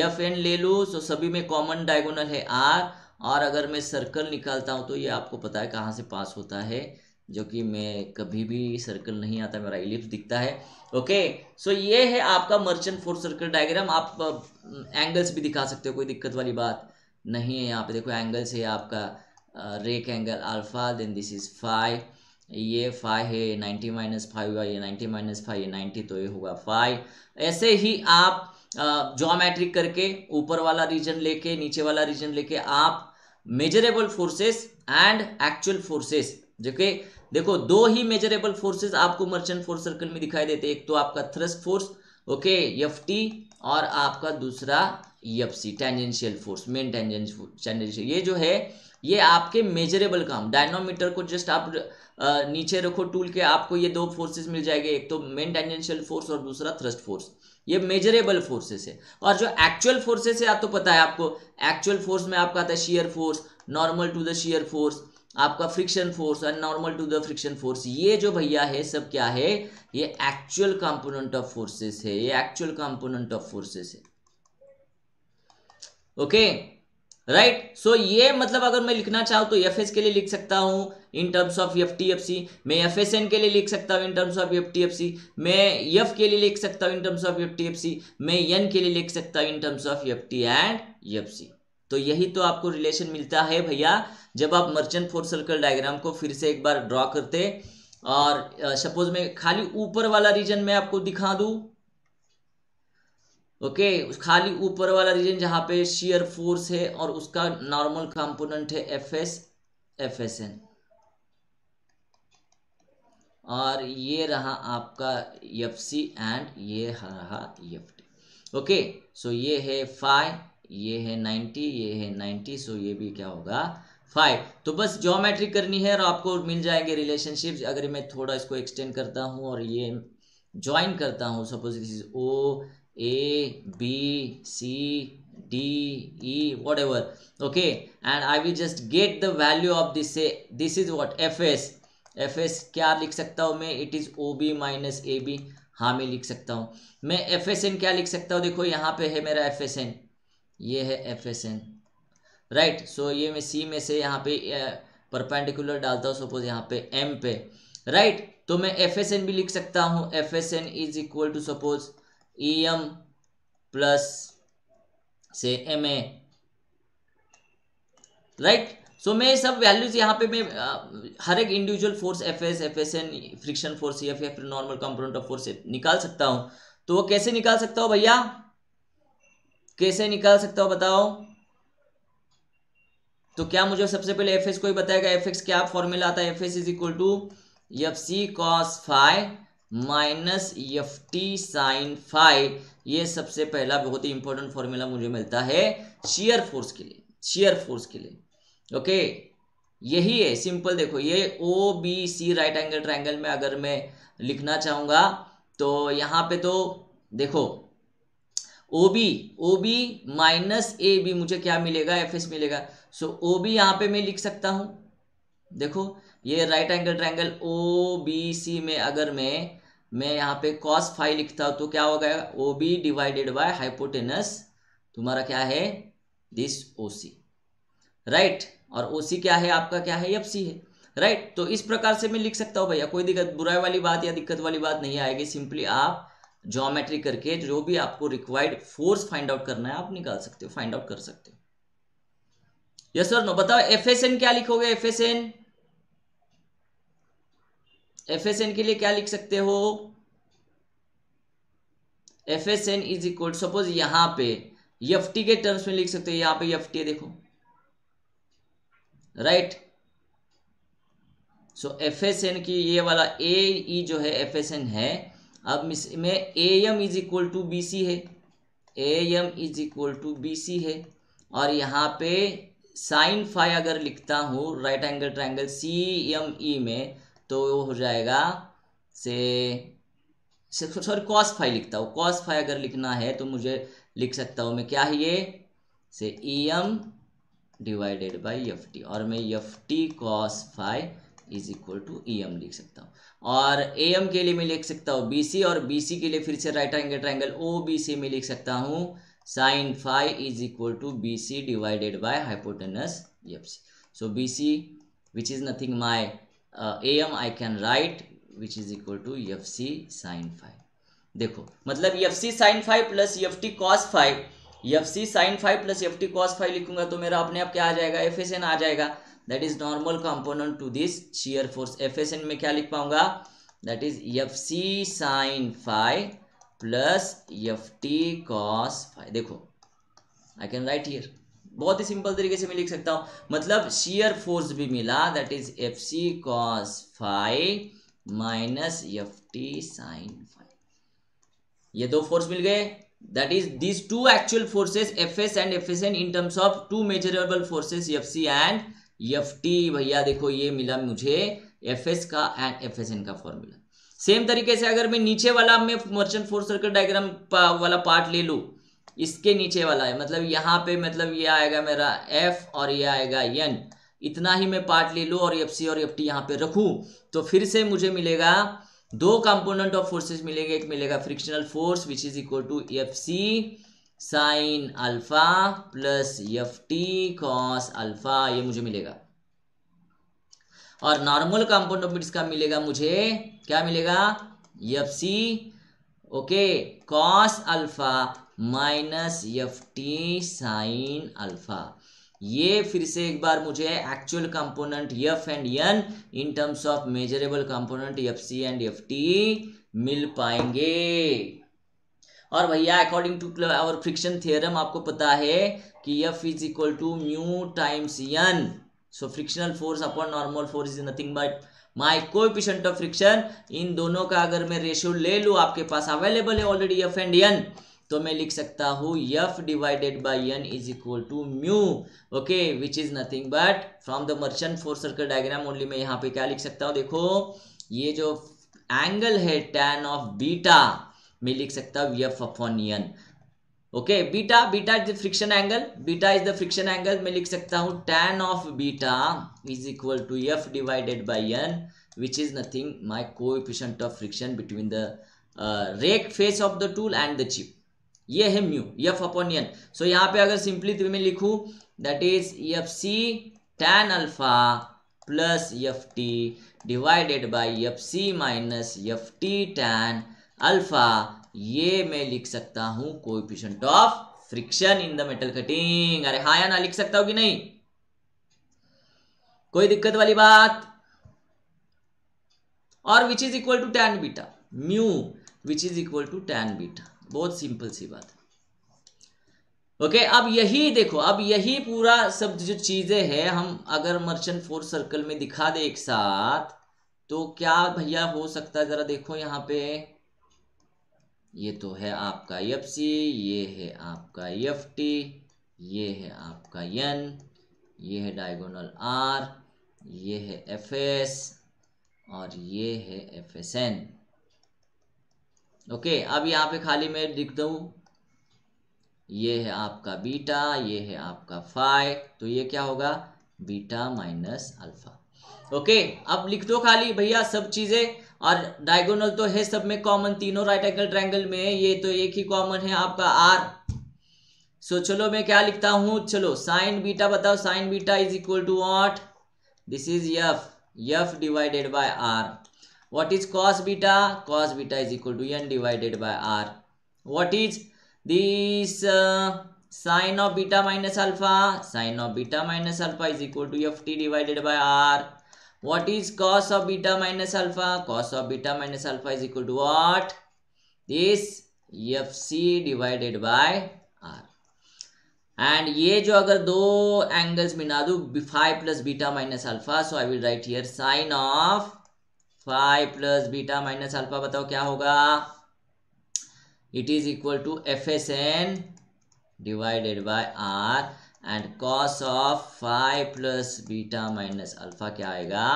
एफ़ एन ले लू सो सभी में कॉमन डायगोनल है आर और अगर मैं सर्कल निकालता हूँ तो ये आपको पता है कहाँ से पास होता है जो कि मैं कभी भी सर्कल नहीं आता मेरा इलिप्स दिखता है। ओके सो ये है आपका मर्चेंट फोर्स सर्कल डायग्राम आप एंगल्स uh, भी दिखा सकते हो कोई दिक्कत वाली बात नहीं है यहाँ पे। देखो एंगल्स है आपका rake angle alpha then this is five ये फाइव है नाइन्टी माइनस फाइव हुआ, ये नाइन्टी माइनस फाइव ये नाइन्टी तो ये होगा फाइव ऐसे ही आप जोमेट्रिक करके ऊपर वाला रीजन लेके, नीचे वाला रीजन लेके आप measurable forces and actual forces जो कि देखो, दो ही मेजरेबल फोर्सेस आपको मर्चेंट फोर्स सर्कल में दिखाई देते एक तो आपका thrust force okay F T और आपका दूसरा F C tangential force main tangential ये जो है, ये आपके मेजरेबल काम डायनोमीटर को जस्ट आप नीचे रखो टूल के आपको ये दो फोर्सेस मिल जाएँगे, एक तो मेन टेंजेंशियल फोर्स और दूसरा थ्रस्ट फोर्स ये मेजरेबल फोर्सेस है। और जो एक्चुअल फोर्सेस है, आप तो पता है आपको एक्चुअल फोर्स में आपका आता है shear force normal to the shear force आपका friction force and normal to the friction force ये जो भैया है, सब क्या है? ये एक्चुअल कंपोनेंट ऑफ़ फोर्सेस है, ये एक्चुअल कंपोनेंट ऑफ़ फोर्सेस है। ओके राइट सो ये मतलब अगर मैं लिखना चाहूँ तो एफएस के लिए लिख सकता हूँ in terms of F T F C मैं एफ़ एस एन के लिए लिख सकता हूँ in terms of F T F C मैं एफ़ के लिए लिख सकता हूँ in terms of F T F C मैं एन के लिए लिख सकता हूँ in terms of F T and F C तो यही तो आपको रिलेशन मिलता है भैया। जब आप मर्चेंट फोर्स सर्कल डायग्राम को फिर से एक बार ड्रॉ करते और सपोज़ मैं खाली ऊपर वाला रीजन में आपको दिखा दूँ। ओके okay, खाली ऊपर वाला रीजन जहाँ पे शेयर फोर्स है और उसका नॉर्मल कंपोनेंट है F S F S N और ये रहा आपका एफ़ सी एंड ये रहा एफ़ टी ओके सो ये है फाइव ये है नाइन्टी, ये है नाइन्टी सो ये भी क्या होगा? फाइव तो बस जोमेट्री करनी है और आपको मिल जाएँगे रिलेशनशिप्स अगर मैं थोड़ा इसको एक्सटेंड करता हूँ और ये ज्वाइन करता हूँ suppose this is O A B C D E whatever okay and I will just get the value of this this is what F S F S क्या लिख सकता हूँ मैं? It is O B minus A B हाँ मैं लिख सकता हूँ। मैं एफ़ एस एन क्या लिख सकता हूँ? देखो, यहाँ पे है मेरा एफ़ एस एन ये है F S N right so ये मैं सी में से यहाँ पे परपेंडिकुलर डालता हूँ सपोज़ यहाँ पे एम पे। Right right? तो मैं एफ़ एस एन भी लिख सकता हूँ। F S N is equal to suppose E M plus C M A right so मैं सब वैल्यूज़ यहाँ पे मैं हर एक individual force F S F S N friction force F F normal component of force निकाल सकता हूँ। तो वो कैसे निकाल सकता हूँ भैया? कैसे निकाल सकता हूँ बताओ? तो क्या मुझे सबसे पहले एफ़ एस को ही बताएगा? एफ़ एक्स क्या फॉर्मूला आता है? F S is equal to F C cos five minus F T sine five ये सबसे पहला बहुत ही इंपॉर्टेंट फॉर्मूला मुझे मिलता है शेयर फोर्स के लिए शेयर फोर्स के लिए। ओके यही है सिंपल देखो। ये O B C right angle triangle में अगर मैं लिखना चाहूँगा तो यहाँ पे तो देखो O B O B minus A B मुझे क्या मिलेगा? एफ़ एस मिलेगा। सो ओ बी यहाँ पे मैं लिख सकता हूँ। देखो, ये right angle triangle O B C में अगर मैं मैं यहाँ पे कॉस फाइव लिखता हूँ तो क्या हो गया O B divided by hypotenuse तुम्हारा क्या है? दिस ओ सी राइट और ओ सी क्या है? आपका क्या है? एफ़ सी है। Right right? तो इस प्रकार से मैं लिख सकता हूँ, भैया। कोई दिक्कत, बुराई वाली बात या दिक्कत वाली बात नहीं आएगी। सिंपली आप ज्योमेट्री करके जो भी आपको रिक्वायर्ड फोर्स फाइंड आउट करना है, आप निकाल सकते हो फाइंड आउट कर सकते हो। यस सर नो बताओ एफ़ एस एन क्या लिखोगे? F S N F S N के लिए क्या लिख सकते हो? F S N is equal suppose यहाँ पे एफ़ टी के टर्म्स में लिख सकते हो, यहाँ पे एफ़ टी देखो। Right so F S N की ये वाला ए ई e जो है एफ़ एस एन है अब इसमें A M is equal to B C है। A M is equal to B C है। और यहाँ पे साइन फाइव अगर लिखता हूँ right angle triangle C M E में तो वो हो जाएगा, से सॉरी कॉस फाइव लिखता हूँ। कॉस फाइव अगर लिखना है तो मुझे लिख सकता हूँ मैं, क्या है ये? C E M divided by F T और मैं F T cos five is equal to E M लिख सकता हूँ। और ए एम के लिए मैं लिख सकता हूँ बी सी और बी सी के लिए फिर से right angle triangle O B C में लिख सकता हूँ। Sine five is equal to B C divided by hypotenuse F C so B C which is nothing my A M I can write which is equal to F C sine five देखो मतलब F C sine five plus F T cos five F C sine five plus F T cos five लिखूँगा तो मेरा अपने आप क्या आ जाएगा? एफ़ एस एन आ जाएगा। That is normal component to this shear force F S N में क्या लिख पाऊँगा? That is F C sine five plus F T cos five देखो आई कैन राइट हियर बहुत ही सिंपल तरीके से मैं लिख सकता हूँ। मतलब शेयर फोर्स भी मिला that is F C cos five minus F T sine five ये दो फोर्स मिल गए। That is these two actual forces fs and fsn in terms of two measurable forces fc and ft भैया देखो ये मिला मुझे एफ़ एस का एंड एफ़ एस एन का फॉर्मूला सेम तरीके से अगर मैं नीचे वाला मैं मर्चेंट फोर्स सर्कल डायग्राम वाला पार्ट ले लू, इसके नीचे वाला है मतलब यहाँ पे मतलब ये आएगा मेरा एफ़ और ये आएगा एन इतना ही मैं पार्ट ले लूँ और एफ़ सी और एफ़ टी यहाँ पे रखूँ तो फिर से मुझे मिलेगा दो कंपोनेंट ऑफ़ फोर्सेस मिलेंगे, एक मिलेगा frictional force which is equal to F C sine alpha plus F T cos alpha ये मुझे मिलेगा। और नॉर्मल कंपाउंड ऑफ़ इसका मिलेगा मुझे, क्या मिलेगा? F C okay cos alpha minus F T sine alpha ये फिर से एक बार मुझे actual component F and N in terms of measurable component F C and F T मिल पाएँगे। और भैया अकॉर्डिंग टू और फ्रिक्शन थियरम आपको पता है कि F is equal to mu times N so frictional force upon normal force is nothing but my coefficient of friction in दोनों का अगर मैं रेशियो ले लूँ, आपके पास अवेलेबल है ऑलरेडी एफ़ एंड एन तो मैं लिख सकता हूँ F divided by N is equal to mu okay which is nothing but from the merchant force circle diagram only मैं यहाँ पे क्या लिख सकता हूँ? देखो, ये जो एंगल है टैन ऑफ़ बीटा मैं लिख सकता हूँ F upon N okay beta beta is the friction angle beta is the friction angle मैं लिख सकता हूँ tan of beta is equal to F divided by N which is nothing my coefficient of friction between the rake face of the tool and the chip ये है mu F upon N so यहाँ पे अगर simply तुम्हें लिखू that is F C tan alpha plus F T divided by F C minus F T tan alpha ये मैं लिख सकता हूँ coefficient of friction in the metal cutting अरे हाँ या ना लिख सकता हूँ कि नहीं? कोई दिक्कत वाली बात? और which is equal to tan beta mu which is equal to tan beta बहुत सिंपल सी बात। ओके okay, अब यही देखो अब यही पूरा सब जो चीज़ें हैं हम अगर मर्चेंट फोर्स सर्कल में दिखा दे एक साथ तो क्या भैया हो सकता है? जरा देखो यहाँ पे। ये तो है आपका एफ़ सी ये है आपका एफ़ टी ये है आपका एन ये है डायगोनल आर ये है एफ़ एस और ये है एफ़ एस एन ओके अब यहाँ पे खाली मैं लिख दू ये है आपका बीटा ये है आपका फाइव तो ये क्या होगा? बीटा माइनस अल्फ़ा ओके अब लिख दो खाली, भैया सब चीज़ें। और डायगोनल तो है सब में कॉमन तीनों राइट एंगल ट्रायंगल में ये तो एक ही कॉमन है आपका आर सो चलो मैं क्या लिखता हूँ? चलो साइन बीटा बताओ sine beta is equal to what this is F F divided by R what is cos beta cos beta is equal to N divided by R what is this sine of beta minus alpha sine of beta minus alpha is equal to F divided by R what is cos of beta minus alpha? Cos of beta minus alpha is equal to what? This fc divided by r. And ये जो अगर दो angles मिला दू five plus beta minus alpha so I will write here sine of five plus beta minus alpha बताओ क्या होगा? It is equal to F S N divided by R and cos of five plus beta minus alpha क्या आएगा?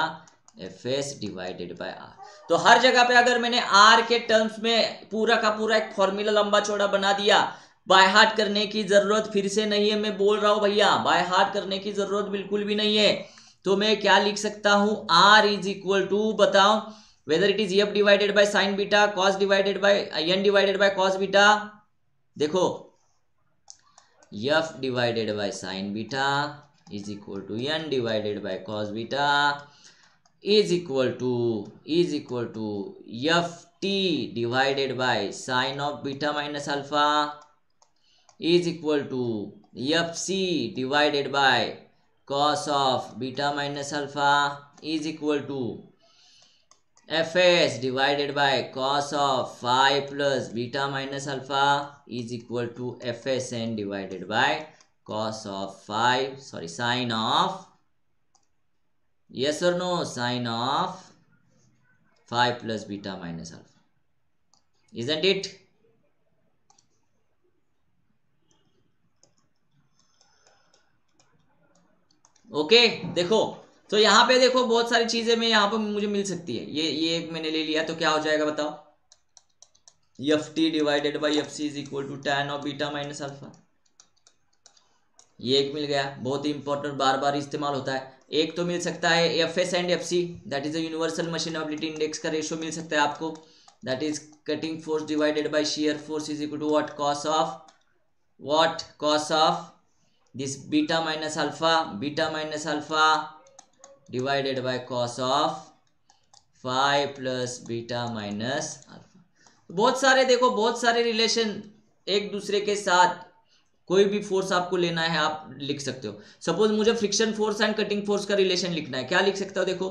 F S divided by R तो हर जगह पे अगर मैंने आर के टर्म्स में पूरा का पूरा एक फॉर्मूला लंबा चौड़ा बना दिया बाय हार्ट करने की ज़रूरत फिर से नहीं है, मैं बोल रहा हूँ भैया बाय हार्ट करने की ज़रूरत बिल्कुल भी नहीं है। तो मैं क्या लिख सकता हूँ? आर इज़ इक्वल टू बताओ whether it is F divided by sine beta cos divided by N divided by cos beta देखो f divided by sine beta is equal to n divided by cos beta is equal to is equal to f t divided by sine of beta minus alpha is equal to f c divided by cos of beta minus alpha is equal to F S divided by cos of five plus beta minus alpha is equal to F S N divided by cos of five sorry sine of yes और no sine of five plus beta minus alpha is isn't it okay okay, देखो तो यहाँ पे देखो बहुत सारी चीज़ें में यहाँ पर मुझे मिल सकती है। ये ये मैंने ले लिया तो क्या हो जाएगा बताओ? F T divided by F C is equal to ten of beta minus alpha ये एक मिल गया, बहुत ही इंपॉर्टेंट बार बार इस्तेमाल होता है। एक तो मिल सकता है F S and F C that is universal machinability index का रेशो मिल सकता है आपको। That is cutting force divided by shear force is equal to what cos of what cos of this beta minus alpha beta minus alpha divided by cos of five plus beta minus alpha बहुत सारे, देखो, बहुत सारे relation एक दूसरे के साथ कोई भी फोर्स आपको लेना है, आप लिख सकते हो। सपोज़ मुझे friction force and cutting force का रिलेशन लिखना है, क्या लिख सकता हो, देखो?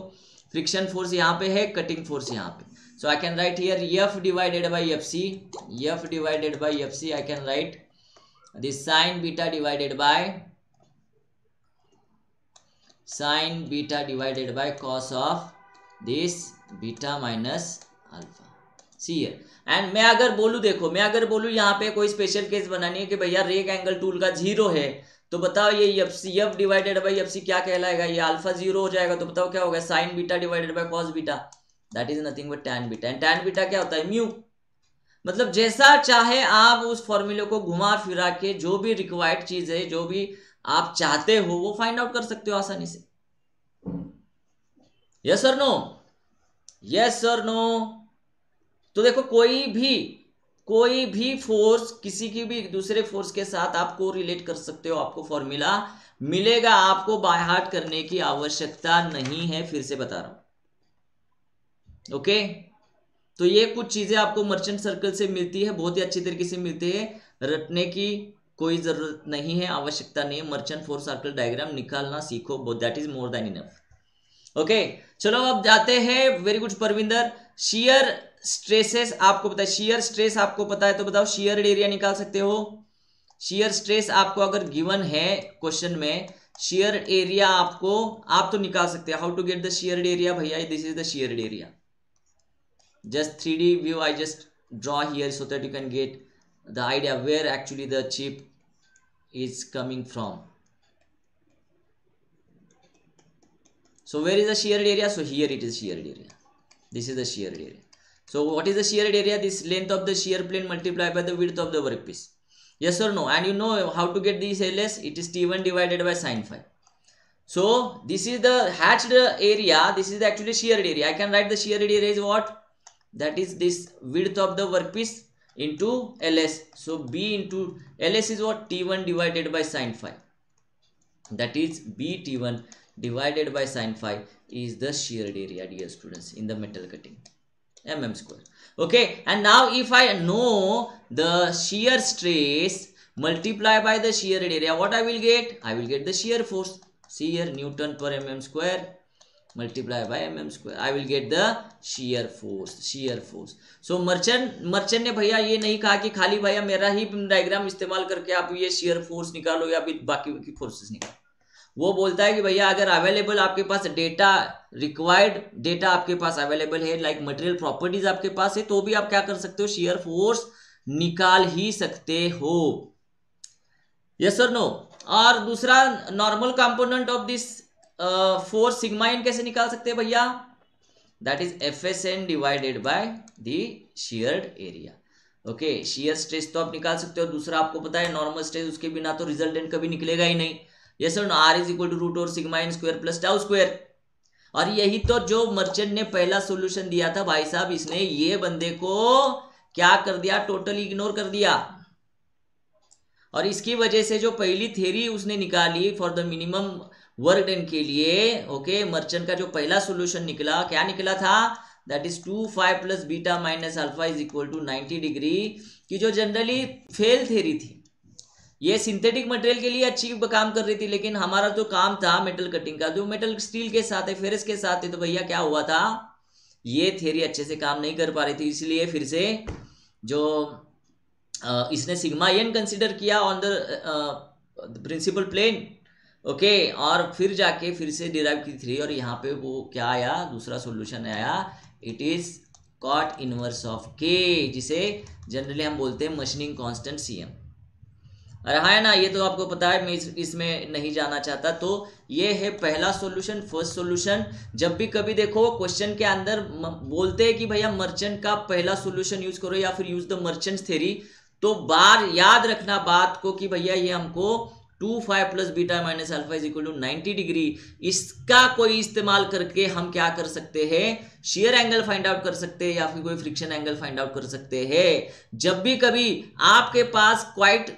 फ्रिक्शन फोर्स यहाँ पे है कटिंग फोर्स यहाँ पे। So I can write here F divided by F C F divided by F C I can write this sine beta sine beta divided by cos of this beta minus alpha see here and मैं अगर बोलूँ, देखो, मैं अगर बोलूँ, यहाँ पे कोई स्पेशल केस बनानी है कि भैया रेक एंगल टूल का ज़ीरो है तो बताओ ये F C F divided by F C क्या कहलाएगा? ये अल्फ़ा ज़ीरो हो जाएगा तो बताओ क्या होगा? Sine beta divided by cos beta that is nothing but tan beta and tan beta क्या होता है? म्यू मतलब जैसा चाहे आप उस फॉर्मूले को घुमा फिरा के जो भी रिक्वायर्ड चीज़ है, जो भी आप चाहते हो, वो फाइंड आउट कर सकते हो आसानी से। Yes sir no yes sir no तो देखो, कोई भी कोई भी फोर्स किसी की भी दूसरे फोर्स के साथ आपको रिलेट कर सकते हो, आपको फॉर्मूला मिलेगा। आपको बाय हार्ट करने की आवश्यकता नहीं है, फिर से बता रहा हूँ। ओके तो ये कुछ चीज़ें आपको मर्चेंट सर्कल से मिलती है, बहुत ही अच्छी तरीके से मिलती है, रटने की कोई ज़रूरत नहीं है, आवश्यकता नहीं मर्चेंट फोर सर्कल डायग्राम निकालना सीखो that is more than enough okay चलो अब जाते हैं। Very good Parvinder. Shear stresses आपको पता है। शियर स्ट्रेस आपको पता है तो बताओ शियर एरिया निकाल सकते हो? शियर स्ट्रेस आपको अगर गिवन है क्वेश्चन में शियर एरिया आपको, आप तो निकाल सकते हैं। How to get the shear area भैया? This is the shear area just three view I just draw here so that you can the idea where actually the chip is coming from. So where is the sheared area? So here it is sheared area. This is the sheared area. So what is the sheared area? This length of the shear plane multiplied by the width of the workpiece. Yes or no? And you know how to get this ls it is t1 divided by sine phi. So this is the hatched area. This is the actually sheared area. I can write the sheared area is what? That is this width of the workpiece into LS. So B into LS is what? T1 divided by sine phi. That is BT1 divided by sine phi is the shear area dear students in the metal cutting mm square okay and now if i know the shear stress multiply by the shear area what i will get i will get the shear force see here newton per mm square multiply by mm square, i will get the shear force shear force. So, merchant merchant ने भैया ये नहीं कहा कि खाली भैया मेरा ही diagram इस्तेमाल करके आप ये शेयर फोर्स निकालो या फिर बाकी की फोर्सेस निकालो। वो बोलता है कि भैया अगर अवेलेबल आपके पास डेटा रिक्वायर्ड डेटा आपके पास अवेलेबल है लाइक मटेरियल प्रॉपर्टीज़ आपके पास है तो भी आप क्या कर सकते हो? शेयर फोर्स निकाल ही सकते हो। यस सर नो और दूसरा normal component of this force sigma N कैसे निकाल सकते हैं भैया? That is F S N divided by the sheared area okay shear stress तो आप निकाल सकते हो, दूसरा आपको पता है नॉर्मल स्ट्रेस उसके बिना तो रिजल्टेंट कभी निकलेगा ही नहीं। यस और R is equal to root और sigma N square plus tau square और यही तो जो मर्चेंट ने पहला सॉल्यूशन दिया था भाई साहब, इसने ये बंदे को क्या कर दिया? टोटली इग्नोर कर दिया। और इसकी वजह से जो पहली थेरी उसने निकाली for the minimum work done के लिए ओके मर्चेंट का जो पहला सॉल्यूशन निकला, क्या निकला था? That is two five plus beta minus alpha is equal to ninety degree की जो जनरली फेल थेरी थी। ये सिंथेटिक मटेरियल के लिए अच्छी काम कर रही थी, लेकिन हमारा जो काम था मेटल कटिंग का, जो मेटल स्टील के साथ है फेरस के साथ है तो भैया क्या हुआ था? ये थेरी अच्छे से काम नहीं कर पा रही थी, इसलिए फिर से जो इसने सिग्मा एन कंसिडर किया on the principal plane okay और फिर जाके फिर से डिराइव की थ्री और यहाँ पे वो क्या आया? दूसरा सॉल्यूशन आया। It is cot inverse of K जिसे जनरली हम बोलते हैं मशीनिंग कांस्टेंट सीएम अरे हाँ ना ये तो आपको पता है मैं इस, इसमें नहीं जाना चाहता। तो ये है पहला सॉल्यूशन फ़र्स्ट सॉल्यूशन जब भी कभी देखो क्वेश्चन के अंदर बोलते हैं कि भैया मर्चेंट का पहला सॉल्यूशन यूज़ करो या फिर यूज़ द मर्चेंट थेरी तो बार याद रखना बात को कि भैया ये हमको two five plus beta minus alpha is equal to ninety degree. इसका कोई इस्तेमाल करके हम क्या कर सकते हैं? शेयर एंगल फाइंड आउट कर सकते हैं या फिर कोई फ्रिक्शन एंगल फाइंड आउट कर सकते हैं। जब भी कभी आपके पास क्वाइट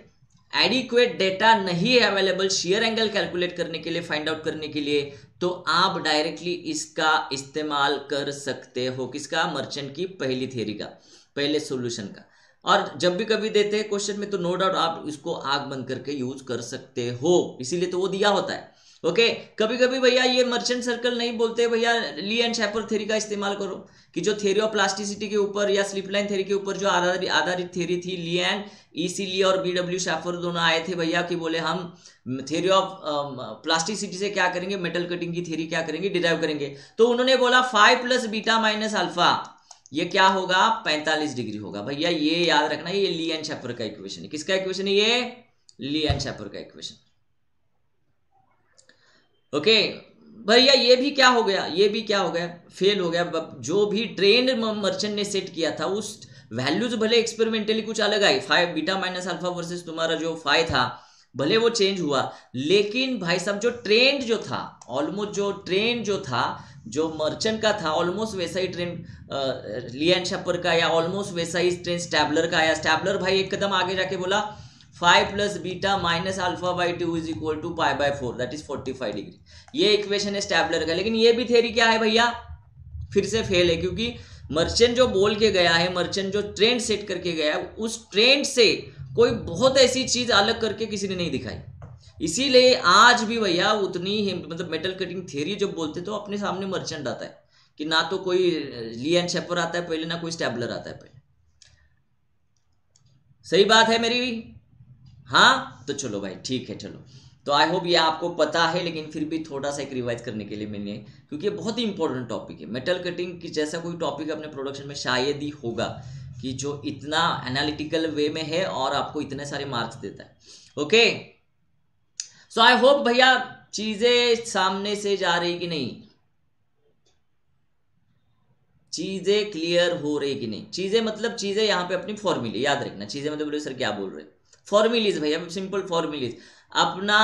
एडिक्वेट डेटा नहीं है अवेलेबल शेयर एंगल कैलकुलेट करने के लिए फाइंड आउट करने के लिए तो आप डायरेक्टली इसका इस्तेमाल कर सकते हो, किसका? मर्चेंट की पहली थ्योरी का, पहले सोल्यूशन का। और जब भी कभी देते हैं क्वेश्चन में तो नो डाउट आप इसको आग बंद करके यूज़ कर सकते हो। इसीलिए तो वो दिया होता है। ओके कभी कभी भैया ये मर्चेंट सर्कल नहीं बोलते, भैया ली एंड शैपर थेरी का इस्तेमाल करो। कि जो थेरी ऑफ़ प्लास्टिसिटी के ऊपर या स्लिप लाइन के ऊपर जो आधारित थेरी थी ली एंड ईसी ली और बी डब्ल्यू शैफर दोनों आए थे भैया कि बोले, हम थेरी ऑफ़ प्लास्टिसिटी से क्या करेंगे? मेटल कटिंग की थेरी क्या करेंगे? डिराइव करेंगे। तो उन्होंने बोला five plus beta minus alpha ये क्या होगा? 45 डिग्री होगा। भैया, ये याद रखना, ये ली एंड शैपर का इक्वेशन है। किसका इक्वेशन है ये? ली एंड शैपर का इक्वेशन ओके भैया, ये भी क्या हो गया? ये भी क्या हो गया? फेल हो गया। जो भी ट्रेंड मर्चेंट ने सेट किया था, उस वैल्यूज़ भले एक्सपेरिमेंटली कुछ अलग आई। Five beta minus alpha versus तुम्हारा जो फाइव था, भले वो चेंज हुआ। लेकिन भाई साहब, जो ट्रेंड जो था ऑलमोस्ट जो ट्रेंड जो था जो मर्चेंट का था ऑलमोस्ट वैसा ही ट्रेंड लियन शपर का या ऑलमोस्ट वैसा ही ट्रेंड स्टैबलर का आया। स्टैबलर भाई एक कदम आगे जाके बोला five plus beta minus alpha by two is equal to pi by four that is forty five degree ये इक्वेशन है स्टैबलर का। लेकिन ये भी थेरी क्या है भैया? फिर से फेल है, क्योंकि मर्चेंट जो बोल के गया है मर्चेंट जो ट्रेंड सेट करके गया है, उस ट्रेंड से कोई बहुत ऐसी चीज़ अलग करके किसी ने नहीं दिखाई। इसीलिए आज भी भैया उतनी ही मतलब मेटल कटिंग थेरी जब बोलते तो अपने सामने मर्चेंट आता है कि ना तो कोई लियन शेपर आता है पहले, ना कोई स्टेबलर आता है पहले। सही बात है मेरी? हाँ? तो चलो भाई, ठीक है, चलो। तो आई होप ये आपको पता है, लेकिन फिर भी थोड़ा सा एक रिवाइज करने के लिए मैंने, क्योंकि ये बहुत ही इंपॉर्टेंट टॉपिक है। मेटल कटिंग की जैसा कोई टॉपिक अपने प्रोडक्शन में शायद ही होगा कि जो इतना एनालिटिकल वे में है और आपको इतने सारे मार्क्स देता है। ओके सो आई होप भैया चीज़ें सामने से जा रही कि नहीं? चीज़ें क्लियर हो रही कि नहीं? चीज़ें मतलब चीज़ें यहाँ पे अपनी फॉर्मूले याद रखना। चीज़ें मतलब बोले, सर, क्या बोल रहे फॉर्मूलीज भैया सिंपल फॉर्मूलीज अपना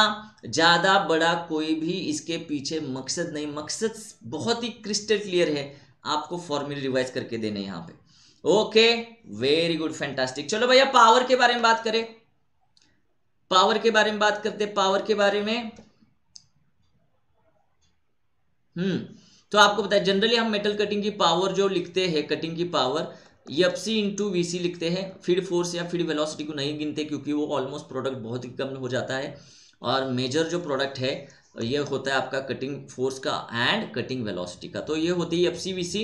ज़्यादा बड़ा कोई भी इसके पीछे मकसद नहीं। मकसद बहुत ही क्रिस्टल क्लियर है। आपको फॉर्मूले रिवाइज करके देने यहाँ पे। ओके वेरी गुड फैंटास्टिक चलो भैया पावर के बारे में बात करें। पावर के बारे में बात करते हैं, पावर के बारे में। हम्म तो आपको है जनरली हम मेटल कटिंग की पावर जो लिखते हैं कटिंग की power F C into V C लिखते हैं फ़ीड फोर्स या फ़ीड वेलोसिटी को नहीं गिनते क्योंकि वो ऑलमोस्ट प्रोडक्ट बहुत ही कम हो जाता है। और मेजर जो प्रोडक्ट है, ये होता है आपका कटिंग फोर्स का एंड कटिंग वेलोसिटी का। तो ये होती है एफ़ सी वी सी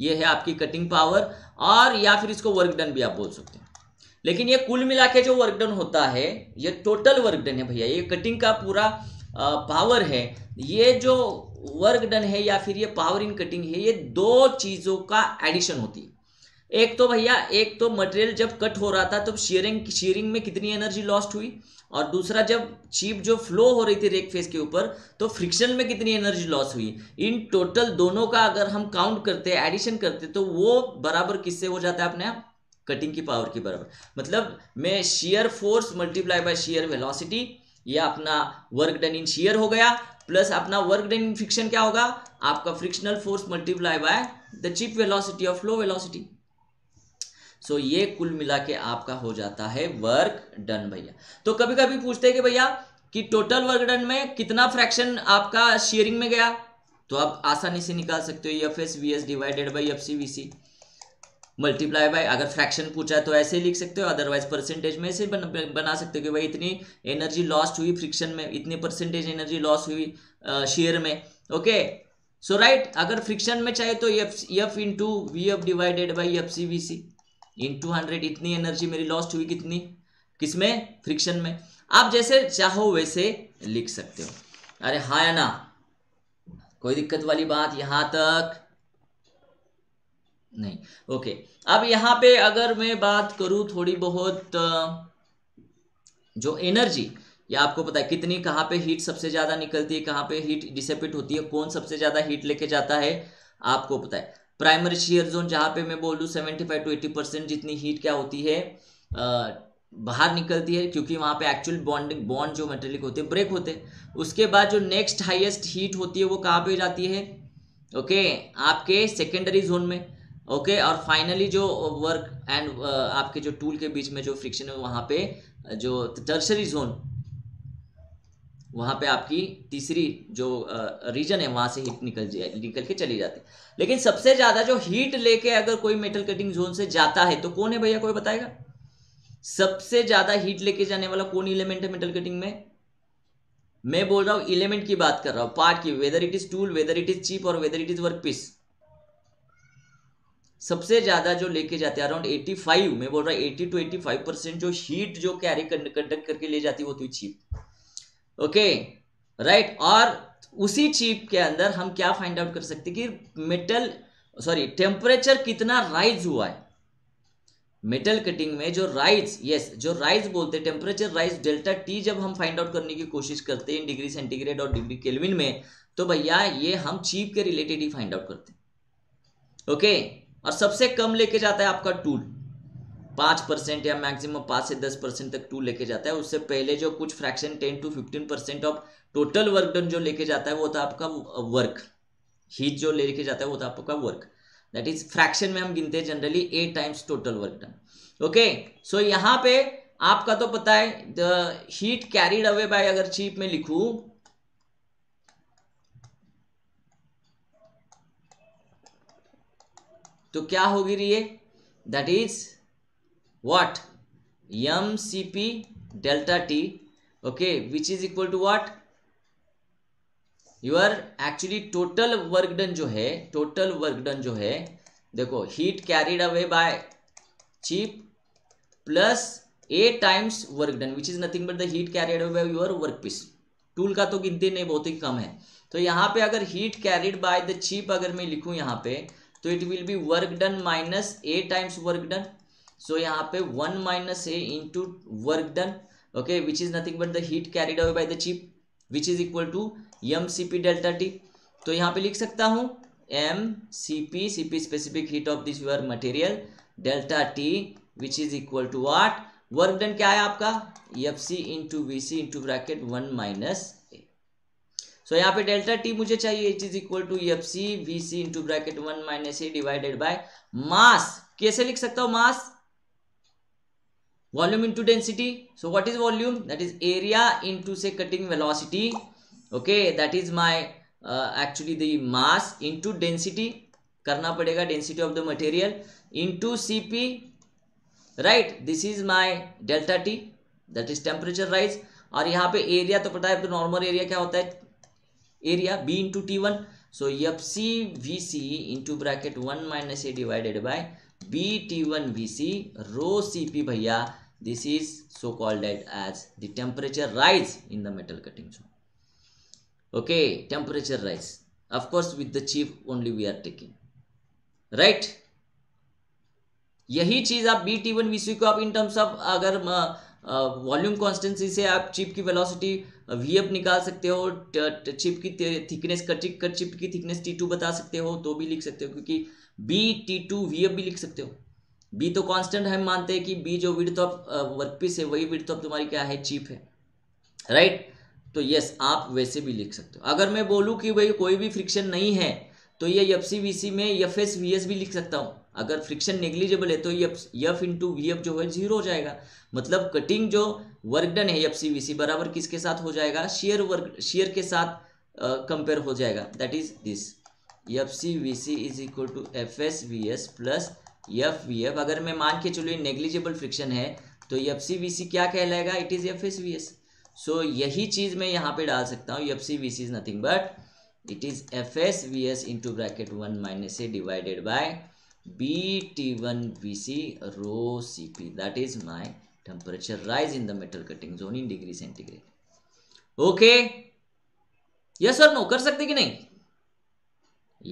ये है आपकी कटिंग पावर और या फिर इसको वर्क डन भी आप बोल सकते हैं। लेकिन ये कुल मिला के जो वर्क डन होता है, ये टोटल वर्क डन है भैया, ये कटिंग का पूरा पावर है, ये जो वर्क डन है या फिर ये पावर इन कटिंग है, ये दो चीज़ों का एडिशन होती है। एक तो भैया, एक तो मटेरियल जब कट हो रहा था, तब तो शेयरिंग शेयरिंग में कितनी एनर्जी लॉस्ट हुई और दूसरा जब चीप जो फ्लो हो रही थी रेक फेस के ऊपर तो फ्रिक्शन में कितनी एनर्जी लॉस हुई। इन टोटल दोनों का अगर हम काउंट करते एडिशन करते तो वो बराबर किससे हो जाता है अपने आप? कटिंग की पावर के बराबर। मतलब मैं shear force multiply by shear velocity या अपना वर्क डन इन शेयर हो गया प्लस अपना वर्क डन इन फ्रिक्शन क्या होगा? आपका frictional force multiply by the chip velocity और फ्लो वेलोसिटी सो ये कुल मिला के आपका हो जाता है वर्क डन भैया। तो कभी कभी पूछते हैं कि भैया, कि टोटल वर्क डन में कितना फ्रैक्शन आपका शेयरिंग में गया? तो आप आसानी से निकाल सकते हो F S V S divided by F C V C multiply by अगर फ्रैक्शन पूछा है तो ऐसे लिख सकते हो अदरवाइज़ परसेंटेज में से बन, बना सकते हो कि भाई इतनी एनर्जी लॉस्ट हुई फ्रिक्शन में इतनी परसेंटेज एनर्जी लॉस हुई शेयर में ओके सो राइट अगर फ्रिक्शन में चाहे तो F F into V F divided by F C V C into hundred इतनी एनर्जी मेरी लॉस्ट हुई कितनी? किसमें? फ्रिक्शन में। आप जैसे चाहो वैसे लिख सकते हो। अरे हाँ ना? कोई दिक्कत वाली बात यहाँ तक। नहीं। ओके अब यहाँ पे अगर मैं बात करूँ थोड़ी बहुत जो एनर्जी या आपको पता है कितनी, कहाँ पे हीट सबसे ज़्यादा निकलती है, कहाँ पे हीट डिसेपिट होती है, कौन सबसे ज़्यादा हीट लेके जाता है, आपको पता है। प्राइमरी शेयर जोन जहाँ पे मैं बोल seventy five to eighty percent जितनी हीट क्या होती है बाहर निकलती है, क्योंकि वहाँ पे एक्चुअल बॉन्डिंग बॉन्ड जो मेटेलिक होते हैं ब्रेक होते हैं। उसके बाद जो नेक्स्ट हाईएस्ट हीट होती है, वो कहाँ पे जाती है? ओके आपके सेकेंडरी जोन में। ओके और फाइनली जो वर्क एंड आपके जो टूल के बीच में जो फ्रिक्शन है, वहाँ पे जो टर्सरी जोन वहाँ पे आपकी तीसरी जो रीजन है, वहाँ से हीट निकल जाए, निकल के चली जाती है। लेकिन सबसे ज़्यादा जो हीट लेके अगर कोई मेटल कटिंग जोन से जाता है तो कौन है भैया, कोई बताएगा? सबसे ज़्यादा हीट लेके जाने वाला कौन इलेमेंट है मेटल कटिंग में? मैं बोल रहा हूँ इलेमेंट की बात कर रहा हूँ पार्ट की whether it is tool whether it is chip और whether it is work piece सबसे ज़्यादा जो लेके जाते हैं अराउंड 85 मैं बोल रहा हूँ 80 टू 85 परसेंट जो हीट जो कैरी कंडक्ट करके ले जाती है, वो तो चीप ओके राइट और उसी चीप के अंदर हम क्या फाइंड आउट कर सकते कि मेटल सॉरी टेम्परेचर कितना राइज हुआ है? मेटल कटिंग में जो राइज यस जो राइज बोलते हैं टेम्परेचर राइज डेल्टा टी जब हम फाइंड आउट करने की कोशिश करते हैं डिग्री सेंटीग्रेड और डिग्री केल्विन में तो भैया ये हम चीप के रिलेटेड ही फाइंड आउट करते हैं। ओके और सबसे कम लेके जाता है आपका टूल। पाँच परसेंट या मैक्सिमम पाँच से दस परसेंट तक टू लेके जाता है। उससे पहले जो कुछ fraction ten to fifteen percent of total work done जो लेके जाता है, वो था आपका वर्क। हीट जो लेके जाता है, वो था आपका वर्क। दैट इज़ फ्रैक्शन में हम गिनते हैं generally eight times total work done okay so यहाँ पे आपका तो पता है the heat carried away by अगर चीप में लिखू तो क्या होगी रही है that is what M C P delta T okay which is equal to what your actually total work done जो है टोटल वर्कडन जो है, देखो heat carried away by chip plus A times work done which is nothing but the heat carried away by your work piece tool का तो गिनती नहीं, बहुत ही कम है। तो यहाँ पे अगर heat carried by the chip अगर मैं लिखूं यहाँ पे तो it will be work done minus A times work done so यहाँ पे one minus A into work done okay which is nothing but the heat carried away by the chip which is equal to M C P delta T तो यहाँ पे लिख सकता हूँ M C P C P specific heat of this your material delta T which is equal to what work done क्या है आपका? F C into V C into bracket one minus so यहाँ पे डेल्टा टी मुझे चाहिए H is equal to F C V C into bracket one minus E divided by mass कैसे लिख सकता हूँ mass volume into density so what is volume that is area into से cutting velocity okay that is my actually the mass into density करना पड़ेगा density of the material into C P right this is my delta T that is temperature rise और यहाँ पे area तो पता है normal area क्या होता है? F C V C into bracket one minus A divided by B T one V C rho C P भैया this is so called as the temperature rise in the metal cutting zone okay temperature rise. Of course with the chief only we are taking right? यही चीज़ आप B T one को आप in terms of अगर volume uh, constancy से आप chip की velocity V F निकाल सकते हो चिप की थिकनेस कट चिप की थिकनेस टी टू बता सकते हो तो भी लिख सकते हो, क्योंकि B T two V F भी लिख सकते हो। बी तो कांस्टेंट हम मानते हैं कि बी जो विड्थ ऑफ़ वर्कपीस है, वही विड्थ ऑफ़ तुम्हारी क्या है चिप है। राइट तो यस आप वैसे भी लिख सकते हो। अगर मैं बोलूँ कि भाई कोई भी फ्रिक्शन नहीं है तो ये एफ़ सी वी सी में एफ़ एस वी एस भी लिख सकता हूँ। अगर फ्रिक्शन नेग्लिजिबल है तो एफ़ इंटू वी एफ़ जो है ज़ीरो हो जाएगा। मतलब कटिंग जो वर्क डन है एफ़ सी वी सी बराबर किसके साथ हो जाएगा? शेयर वर्क शेयर के साथ कंपेयर uh, हो जाएगा। That is this F C V C is equal to F S V S plus F V F अगर मैं मान के चलो नेग्लिजिबल फ्रिक्शन है तो एफ़ सी वी सी क्या कहलाएगा? It is F S V S so यही चीज़ मैं यहाँ पे डाल सकता हूँ। F C V C is nothing but it is F S V S into bracket one minus A divided by B T one V C rho C P that is my temperature rise in the metal cutting zone in degree centigrade okay yes और no कर सकते कि नहीं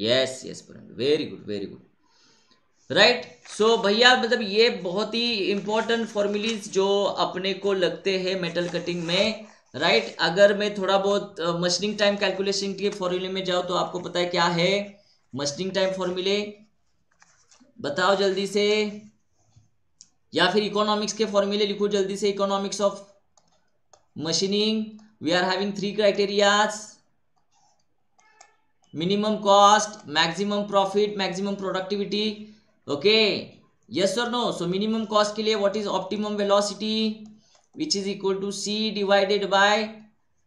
yes yes very good very good right so भैया मतलब ये बहुत ही इंपॉर्टेंट फॉर्मुलीज जो अपने को लगते हैं मेटल कटिंग में राइट right? अगर मैं थोड़ा बहुत मशीनिंग टाइम कैलकुलेशन के फॉर्मूले में जाऊँ तो आपको पता है क्या है मशीनिंग टाइम फॉर्मूले बताओ जल्दी से। या फिर इकोनॉमिक्स के फॉर्मूले लिखो जल्दी से economics of machining we are having three criterias minimum cost maximum profit maximum productivity okay yes और नो सो मिनिमम कॉस्ट के लिए what is optimum velocity which is equal to c divided by,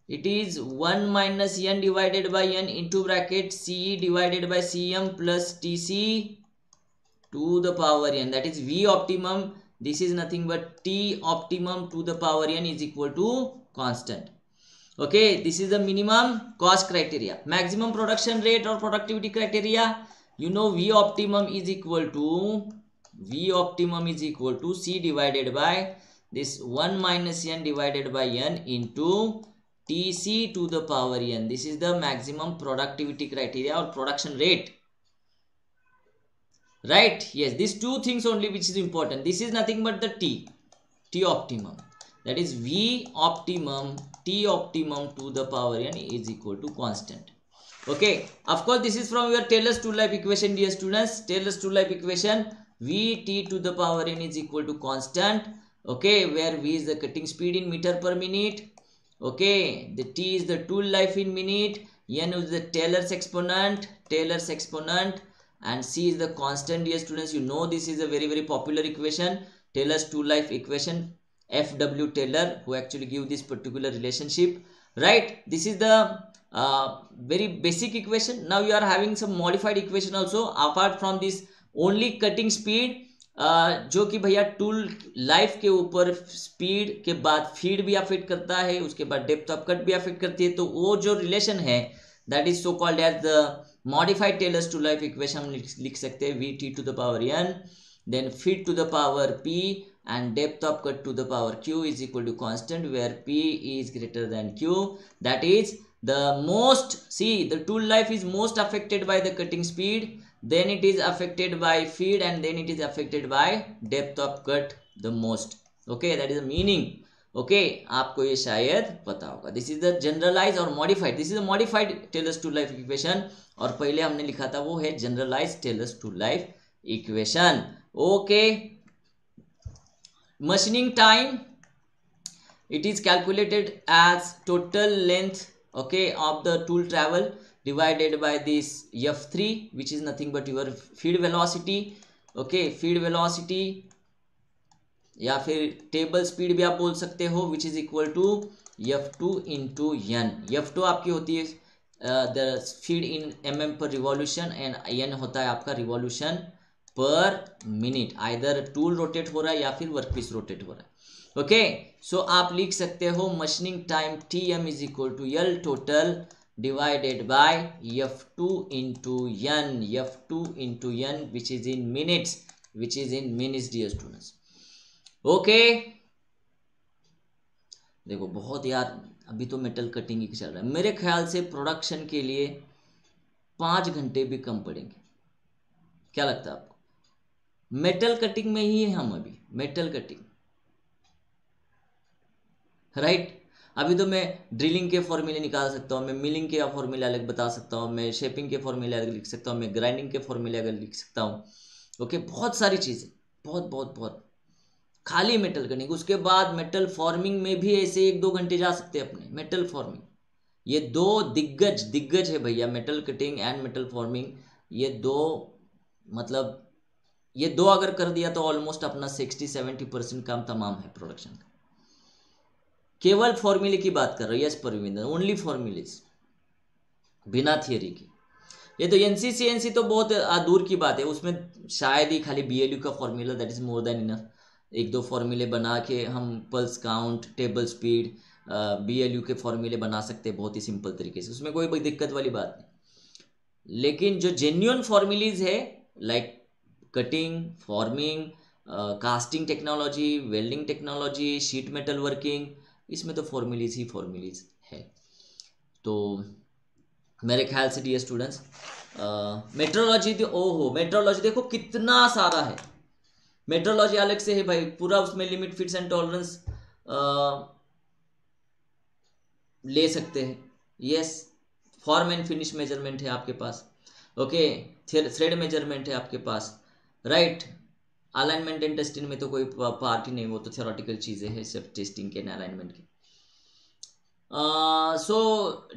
it is 1 minus n divided by n into bracket c divided by cm plus tc. To the power n. That is v optimum this is nothing but t optimum to the power n is equal to constant. Okay this is the minimum cost criteria. Maximum production rate or productivity criteria. You know v optimum is equal to v optimum is equal to c divided by this 1 minus n divided by n into tc to the power n. This is the maximum productivity criteria or production rate right? Yes these two things only which is important. This is nothing but the t. T optimum. That is v optimum t optimum to the power n is equal to constant. Okay? Of course this is from your taylor's two life equation dear students. Taylor's two life equation. V t to the power n is equal to constant. Okay? Where v is the cutting speed in meter per minute. Okay? The t is the tool life in minute. N is the taylor's exponent. Taylor's exponent and c is the constant dear students you know this is a very very popular equation taylor's tool life equation fw taylor who actually give this particular relationship right this is the uh, very basic equation now you are having some modified equation also apart from this only cutting speed Uh, जो कि भैया tool life के ऊपर speed के बाद feed भी affect करता है उसके बाद डेप्थ ऑफ़ कट भी अफेक्ट करती है तो वो जो रिलेशन है that is so called as the modified Taylor's tool life equation हम लिख सकते हैं V T to the power n then feed to the power p and depth of cut to the power q is equal to constant where p is greater than q that is the most see the tool life is most affected by the cutting speed then it is affected by feed and then it is affected by depth of cut the most okay that is the meaning Okay okay, आपको ये शायद पता होगा। This is the generalize और modified this is modified Taylor's tool life equation और पहले हमने लिखा था वो है generalize Taylor's tool life equation okay machining time it is calculated as total length okay of the tool travel divided by this F three which is nothing but your feed velocity okay feed velocity या फिर table speed भी आप बोल सकते हो which is equal to F two into N F two आपकी होती है the speed in M M per revolution and N होता है आपका revolution per minute either tool rotate हो रहा है या फिर वर्कपीस रोटेट हो रहा है। ओके सो आप लिख सकते हो machining time T M is equal to L total divided by f2 into n. F2 into n which is in minutes, which is in minutes, dear students. Okay देखो, बहुत यार, अभी तो मेटल कटिंग ही चल रहा है। मेरे ख्याल से प्रोडक्शन के लिए पाँच घंटे भी कम पड़ेंगे। क्या लगता है आपको? मेटल कटिंग में ही है हम अभी। मेटल कटिंग राइट अभी तो मैं ड्रिलिंग के फॉर्मूले निकाल सकता हूँ, मैं मिलिंग के फॉर्मूले अलग बता सकता हूँ, मैं शेपिंग के फॉर्मूले अलग लिख सकता हूँ, मैं ग्राइंडिंग के फॉर्मूले अलग लिख सकता हूँ। ओके, बहुत सारी चीज़ें। बहुत बहुत बहुत। खाली मेटल कटिंग उसके बाद मेटल फॉर्मिंग में भी ऐसे एक दो घंटे जा सकते हैं अपने मेटल फॉर्मिंग ये दो दिग्गज दिग्गज है भैया metal cutting and metal forming ये दो मतलब ये दो अगर कर दिया तो ऑलमोस्ट अपना सिक्सटी सेवेंटी परसेंट काम तमाम है प्रोडक्शन का। केवल फॉर्मूले की बात कर रहा हूँ यस परविंदर ओनली फॉर्मूलेज बिना थियरी की। ये तो एनसीसी एनसी तो बहुत दूर की बात है, उसमें शायद ही खाली बीएलयू का formula that is more than enough एक दो फॉर्मूले बना के हम pulse count table speed B L U के फॉर्मूले बना सकते हैं बहुत ही सिंपल तरीके से। उसमें कोई दिक्कत वाली बात नहीं। लेकिन जो जेन्यून फॉर्मूलीज है like cutting forming casting technology welding technology sheet metal working इसमें तो फॉर्मूलीज ही फॉर्मूलीज है। तो मेरे ख्याल से डी स्टूडेंट्स मेट्रोलॉजी ओहो मेट्रोलॉजी देखो कितना सारा है। मेट्रोलॉजी अलग से है भाई, पूरा उसमें लिमिट फिट्स एंड टॉलरेंस ले सकते हैं। Yes form and finish measurement है आपके पास। ओके थ्रेड मेज़रमेंट है आपके पास। राइट अलाइनमेंट एंड टेस्टिंग में तो कोई पार्ट ही नहीं, वो तो थियोरटिकल चीज़ें हैं, सिर्फ़ टेस्टिंग के अलाइनमेंट की। सो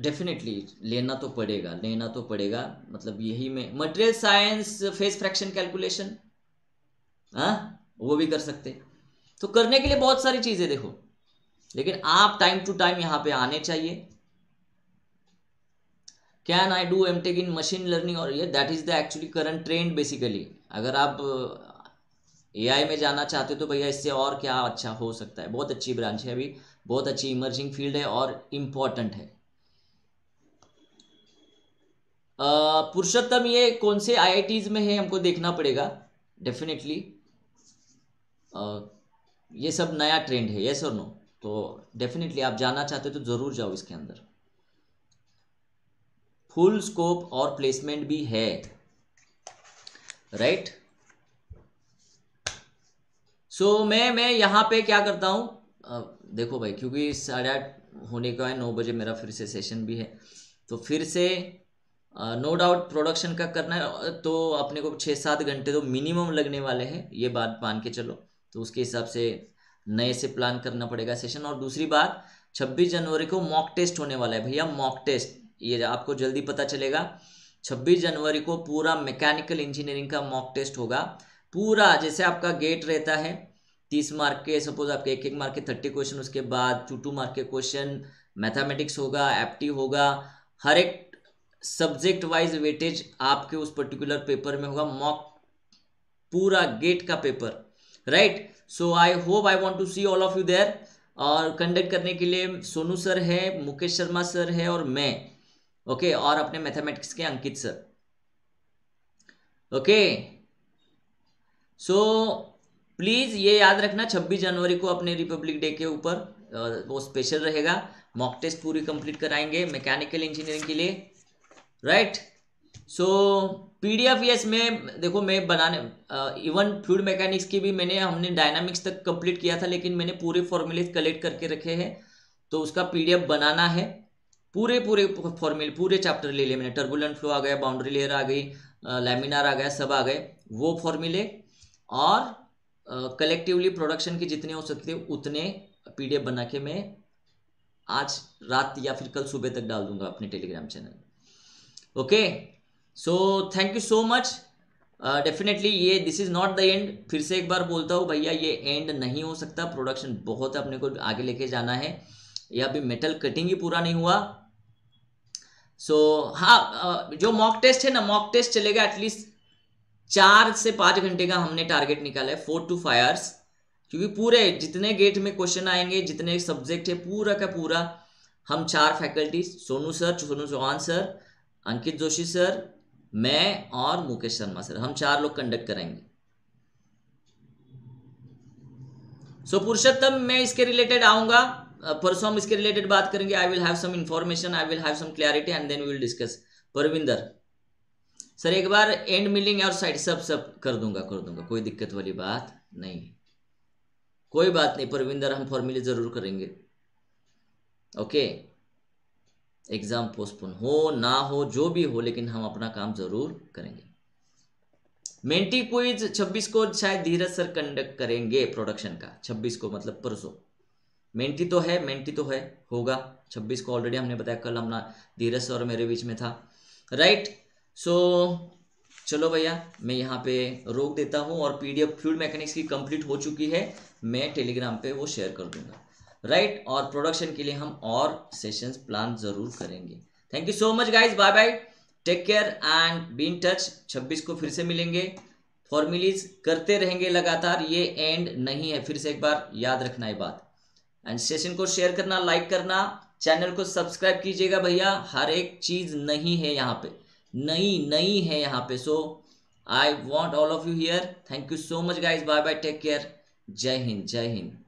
डेफिनेटली लेना तो पड़ेगा, लेना तो पड़ेगा। मतलब यही में material science phase fraction calculation हाँ वो भी कर सकते तो करने के लिए बहुत सारी चीज़ें देखो। लेकिन आप टाइम टू टाइम यहाँ पे आने चाहिए। Can I do M tech in machine learning और ये that is the actually current trend basically अगर आप ए आई में जाना चाहते हो तो भैया इससे और क्या अच्छा हो सकता है? बहुत अच्छी ब्रांच है अभी। बहुत अच्छी इमर्जिंग फ़ील्ड है और इंपॉर्टेंट है। पुरुषोत्तम, ये कौन से आई में है? हमको देखना पड़ेगा। डेफिनेटली ये सब नया ट्रेंड है यस और नो तो डेफिनेटली आप जाना चाहते हो तो ज़रूर जाओ इसके अंदर। फुल स्कोप और प्लेसमेंट भी है राइट right? सो so, मैं मैं यहाँ पे क्या करता हूँ? देखो भाई क्योंकि साढ़े आठ होने का है नौ बजे मेरा फिर से सेशन भी है। तो फिर से नो डाउट प्रोडक्शन का करना है तो अपने को छः सात घंटे तो मिनिमम लगने वाले हैं ये बात मान के चलो। तो उसके हिसाब से नए से प्लान करना पड़ेगा सेशन और दूसरी बात, छब्बीस जनवरी को मॉक टेस्ट होने वाला है भैया मॉक टेस्ट ये आपको जल्दी पता चलेगा, छब्बीस जनवरी को पूरा मैकेनिकल इंजीनियरिंग का मॉक टेस्ट होगा। पूरा, जैसे आपका गेट रहता है, तीस मार्क के सपोज़ आपके एक एक मार्क के थर्टी क्वेश्चन उसके बाद टू टू मार्क के क्वेश्चन मैथमेटिक्स होगा एप्टी होगा, हर एक सब्जेक्ट वाइज वेटेज आपके उस पर्टिकुलर पेपर में होगा। मॉक पूरा गेट का paper right so I hope I want to see all of you there और कंडक्ट करने के लिए सोनू सर है मुकेश शर्मा सर है और मैं। ओके okay, और अपने मैथमेटिक्स के Ankit sir okay so please ये याद रखना 26 जनवरी को अपने रिपब्लिक डे के ऊपर वो स्पेशल रहेगा। मॉक टेस्ट पूरी कंप्लीट कराएँगे मैकेनिकल इंजीनियरिंग के लिए। Right right? So PDF yes में, देखो, मैं बनाने इवन फ्लूड मैकेनिक्स की भी मैंने, हमने डायनामिक्स तक कंप्लीट किया था, लेकिन मैंने पूरे फॉर्मूले कलेक्ट करके रखे हैं तो उसका पीडीएफ बनाना है। पूरे पूरे फॉर्मूले पूरे चैप्टर ले लिए मैंने। टर्बुलेंट फ्लो आ गया बाउंड्री लेयर आ गई लेमिनार आ गया, सब आ गए, वो फॉर्मूले और कलेक्टिवली प्रोडक्शन के जितने हो सकते, उतने पीडीएफ बना के मैं आज रात या फिर कल सुबह तक डाल दूँगा अपने Telegram channel okay so thank you so much definitely ये this is not the end फिर से एक बार बोलता हूँ भैया ये एंड नहीं हो सकता. प्रोडक्शन बहुत अपने को आगे लेके जाना है. या अभी मेटल कटिंग ही पूरा नहीं हुआ. सो so, हाँ uh, जो मॉक टेस्ट है ना मॉक टेस्ट चलेगा एटलीस्ट चार से पाँच घंटे का हमने टारगेट निकाला है फोर टू फाइव आवर्स क्योंकि पूरे जितने गेट में क्वेश्चन आएँगे जितने सब्जेक्ट है पूरा का पूरा हम चार faculty Sonu sir Sonu Chauhan sir Ankit Joshi sir मैं और मुकेश शर्मा सर हम चार लोग कंडक्ट करेंगे। सो so, पुरुषोत्तम मैं इसके रिलेटेड आऊँगा। परसों हम इसके रिलेटेड बात करेंगे। I will have some information I will have some clarity and then we will discuss Parvinder sir एक बार एंड मिलिंग और साइड सब सब कर दूँगा कर दूँगा। कोई दिक्कत वाली बात नहीं। कोई बात नहीं परविंदर हम फॉर्मूले ज़रूर करेंगे। Okay okay? एग्ज़ाम पोस्टपोन हो ना हो जो भी हो लेकिन हम अपना काम ज़रूर करेंगे। मेंटी क्विज 26 को शायद धीरज सर कंडक्ट करेंगे प्रोडक्शन का। 26 को मतलब परसों। मेंटी तो है मेंटी तो है होगा। 26 को ऑलरेडी हमने बताया कल हमने धीरज और मेरे बीच में था। राइट सो so, चलो भैया मैं यहाँ पे रोक देता हूँ और पीडीएफ फ्लूड मैकेनिक्स की कंप्लीट हो चुकी है। मैं टेलीग्राम पे वो शेयर कर दूँगा। राइट? और प्रोडक्शन के लिए हम और सेशंस प्लान ज़रूर करेंगे। Thank you so much guys bye bye take care and be in touch 26 को फिर से मिलेंगे। फॉर्मिलीज करते रहेंगे लगातार। ये एंड नहीं है। फिर से एक बार याद रखना ये बात। एंड सेशन को शेयर करना लाइक करना। चैनल को सब्सक्राइब कीजिएगा भैया। हर एक चीज़ नहीं है यहाँ पे। नई नई है यहाँ पे। So I want all of you here thank you so much guys bye bye take care Jai Hind Jai Hind.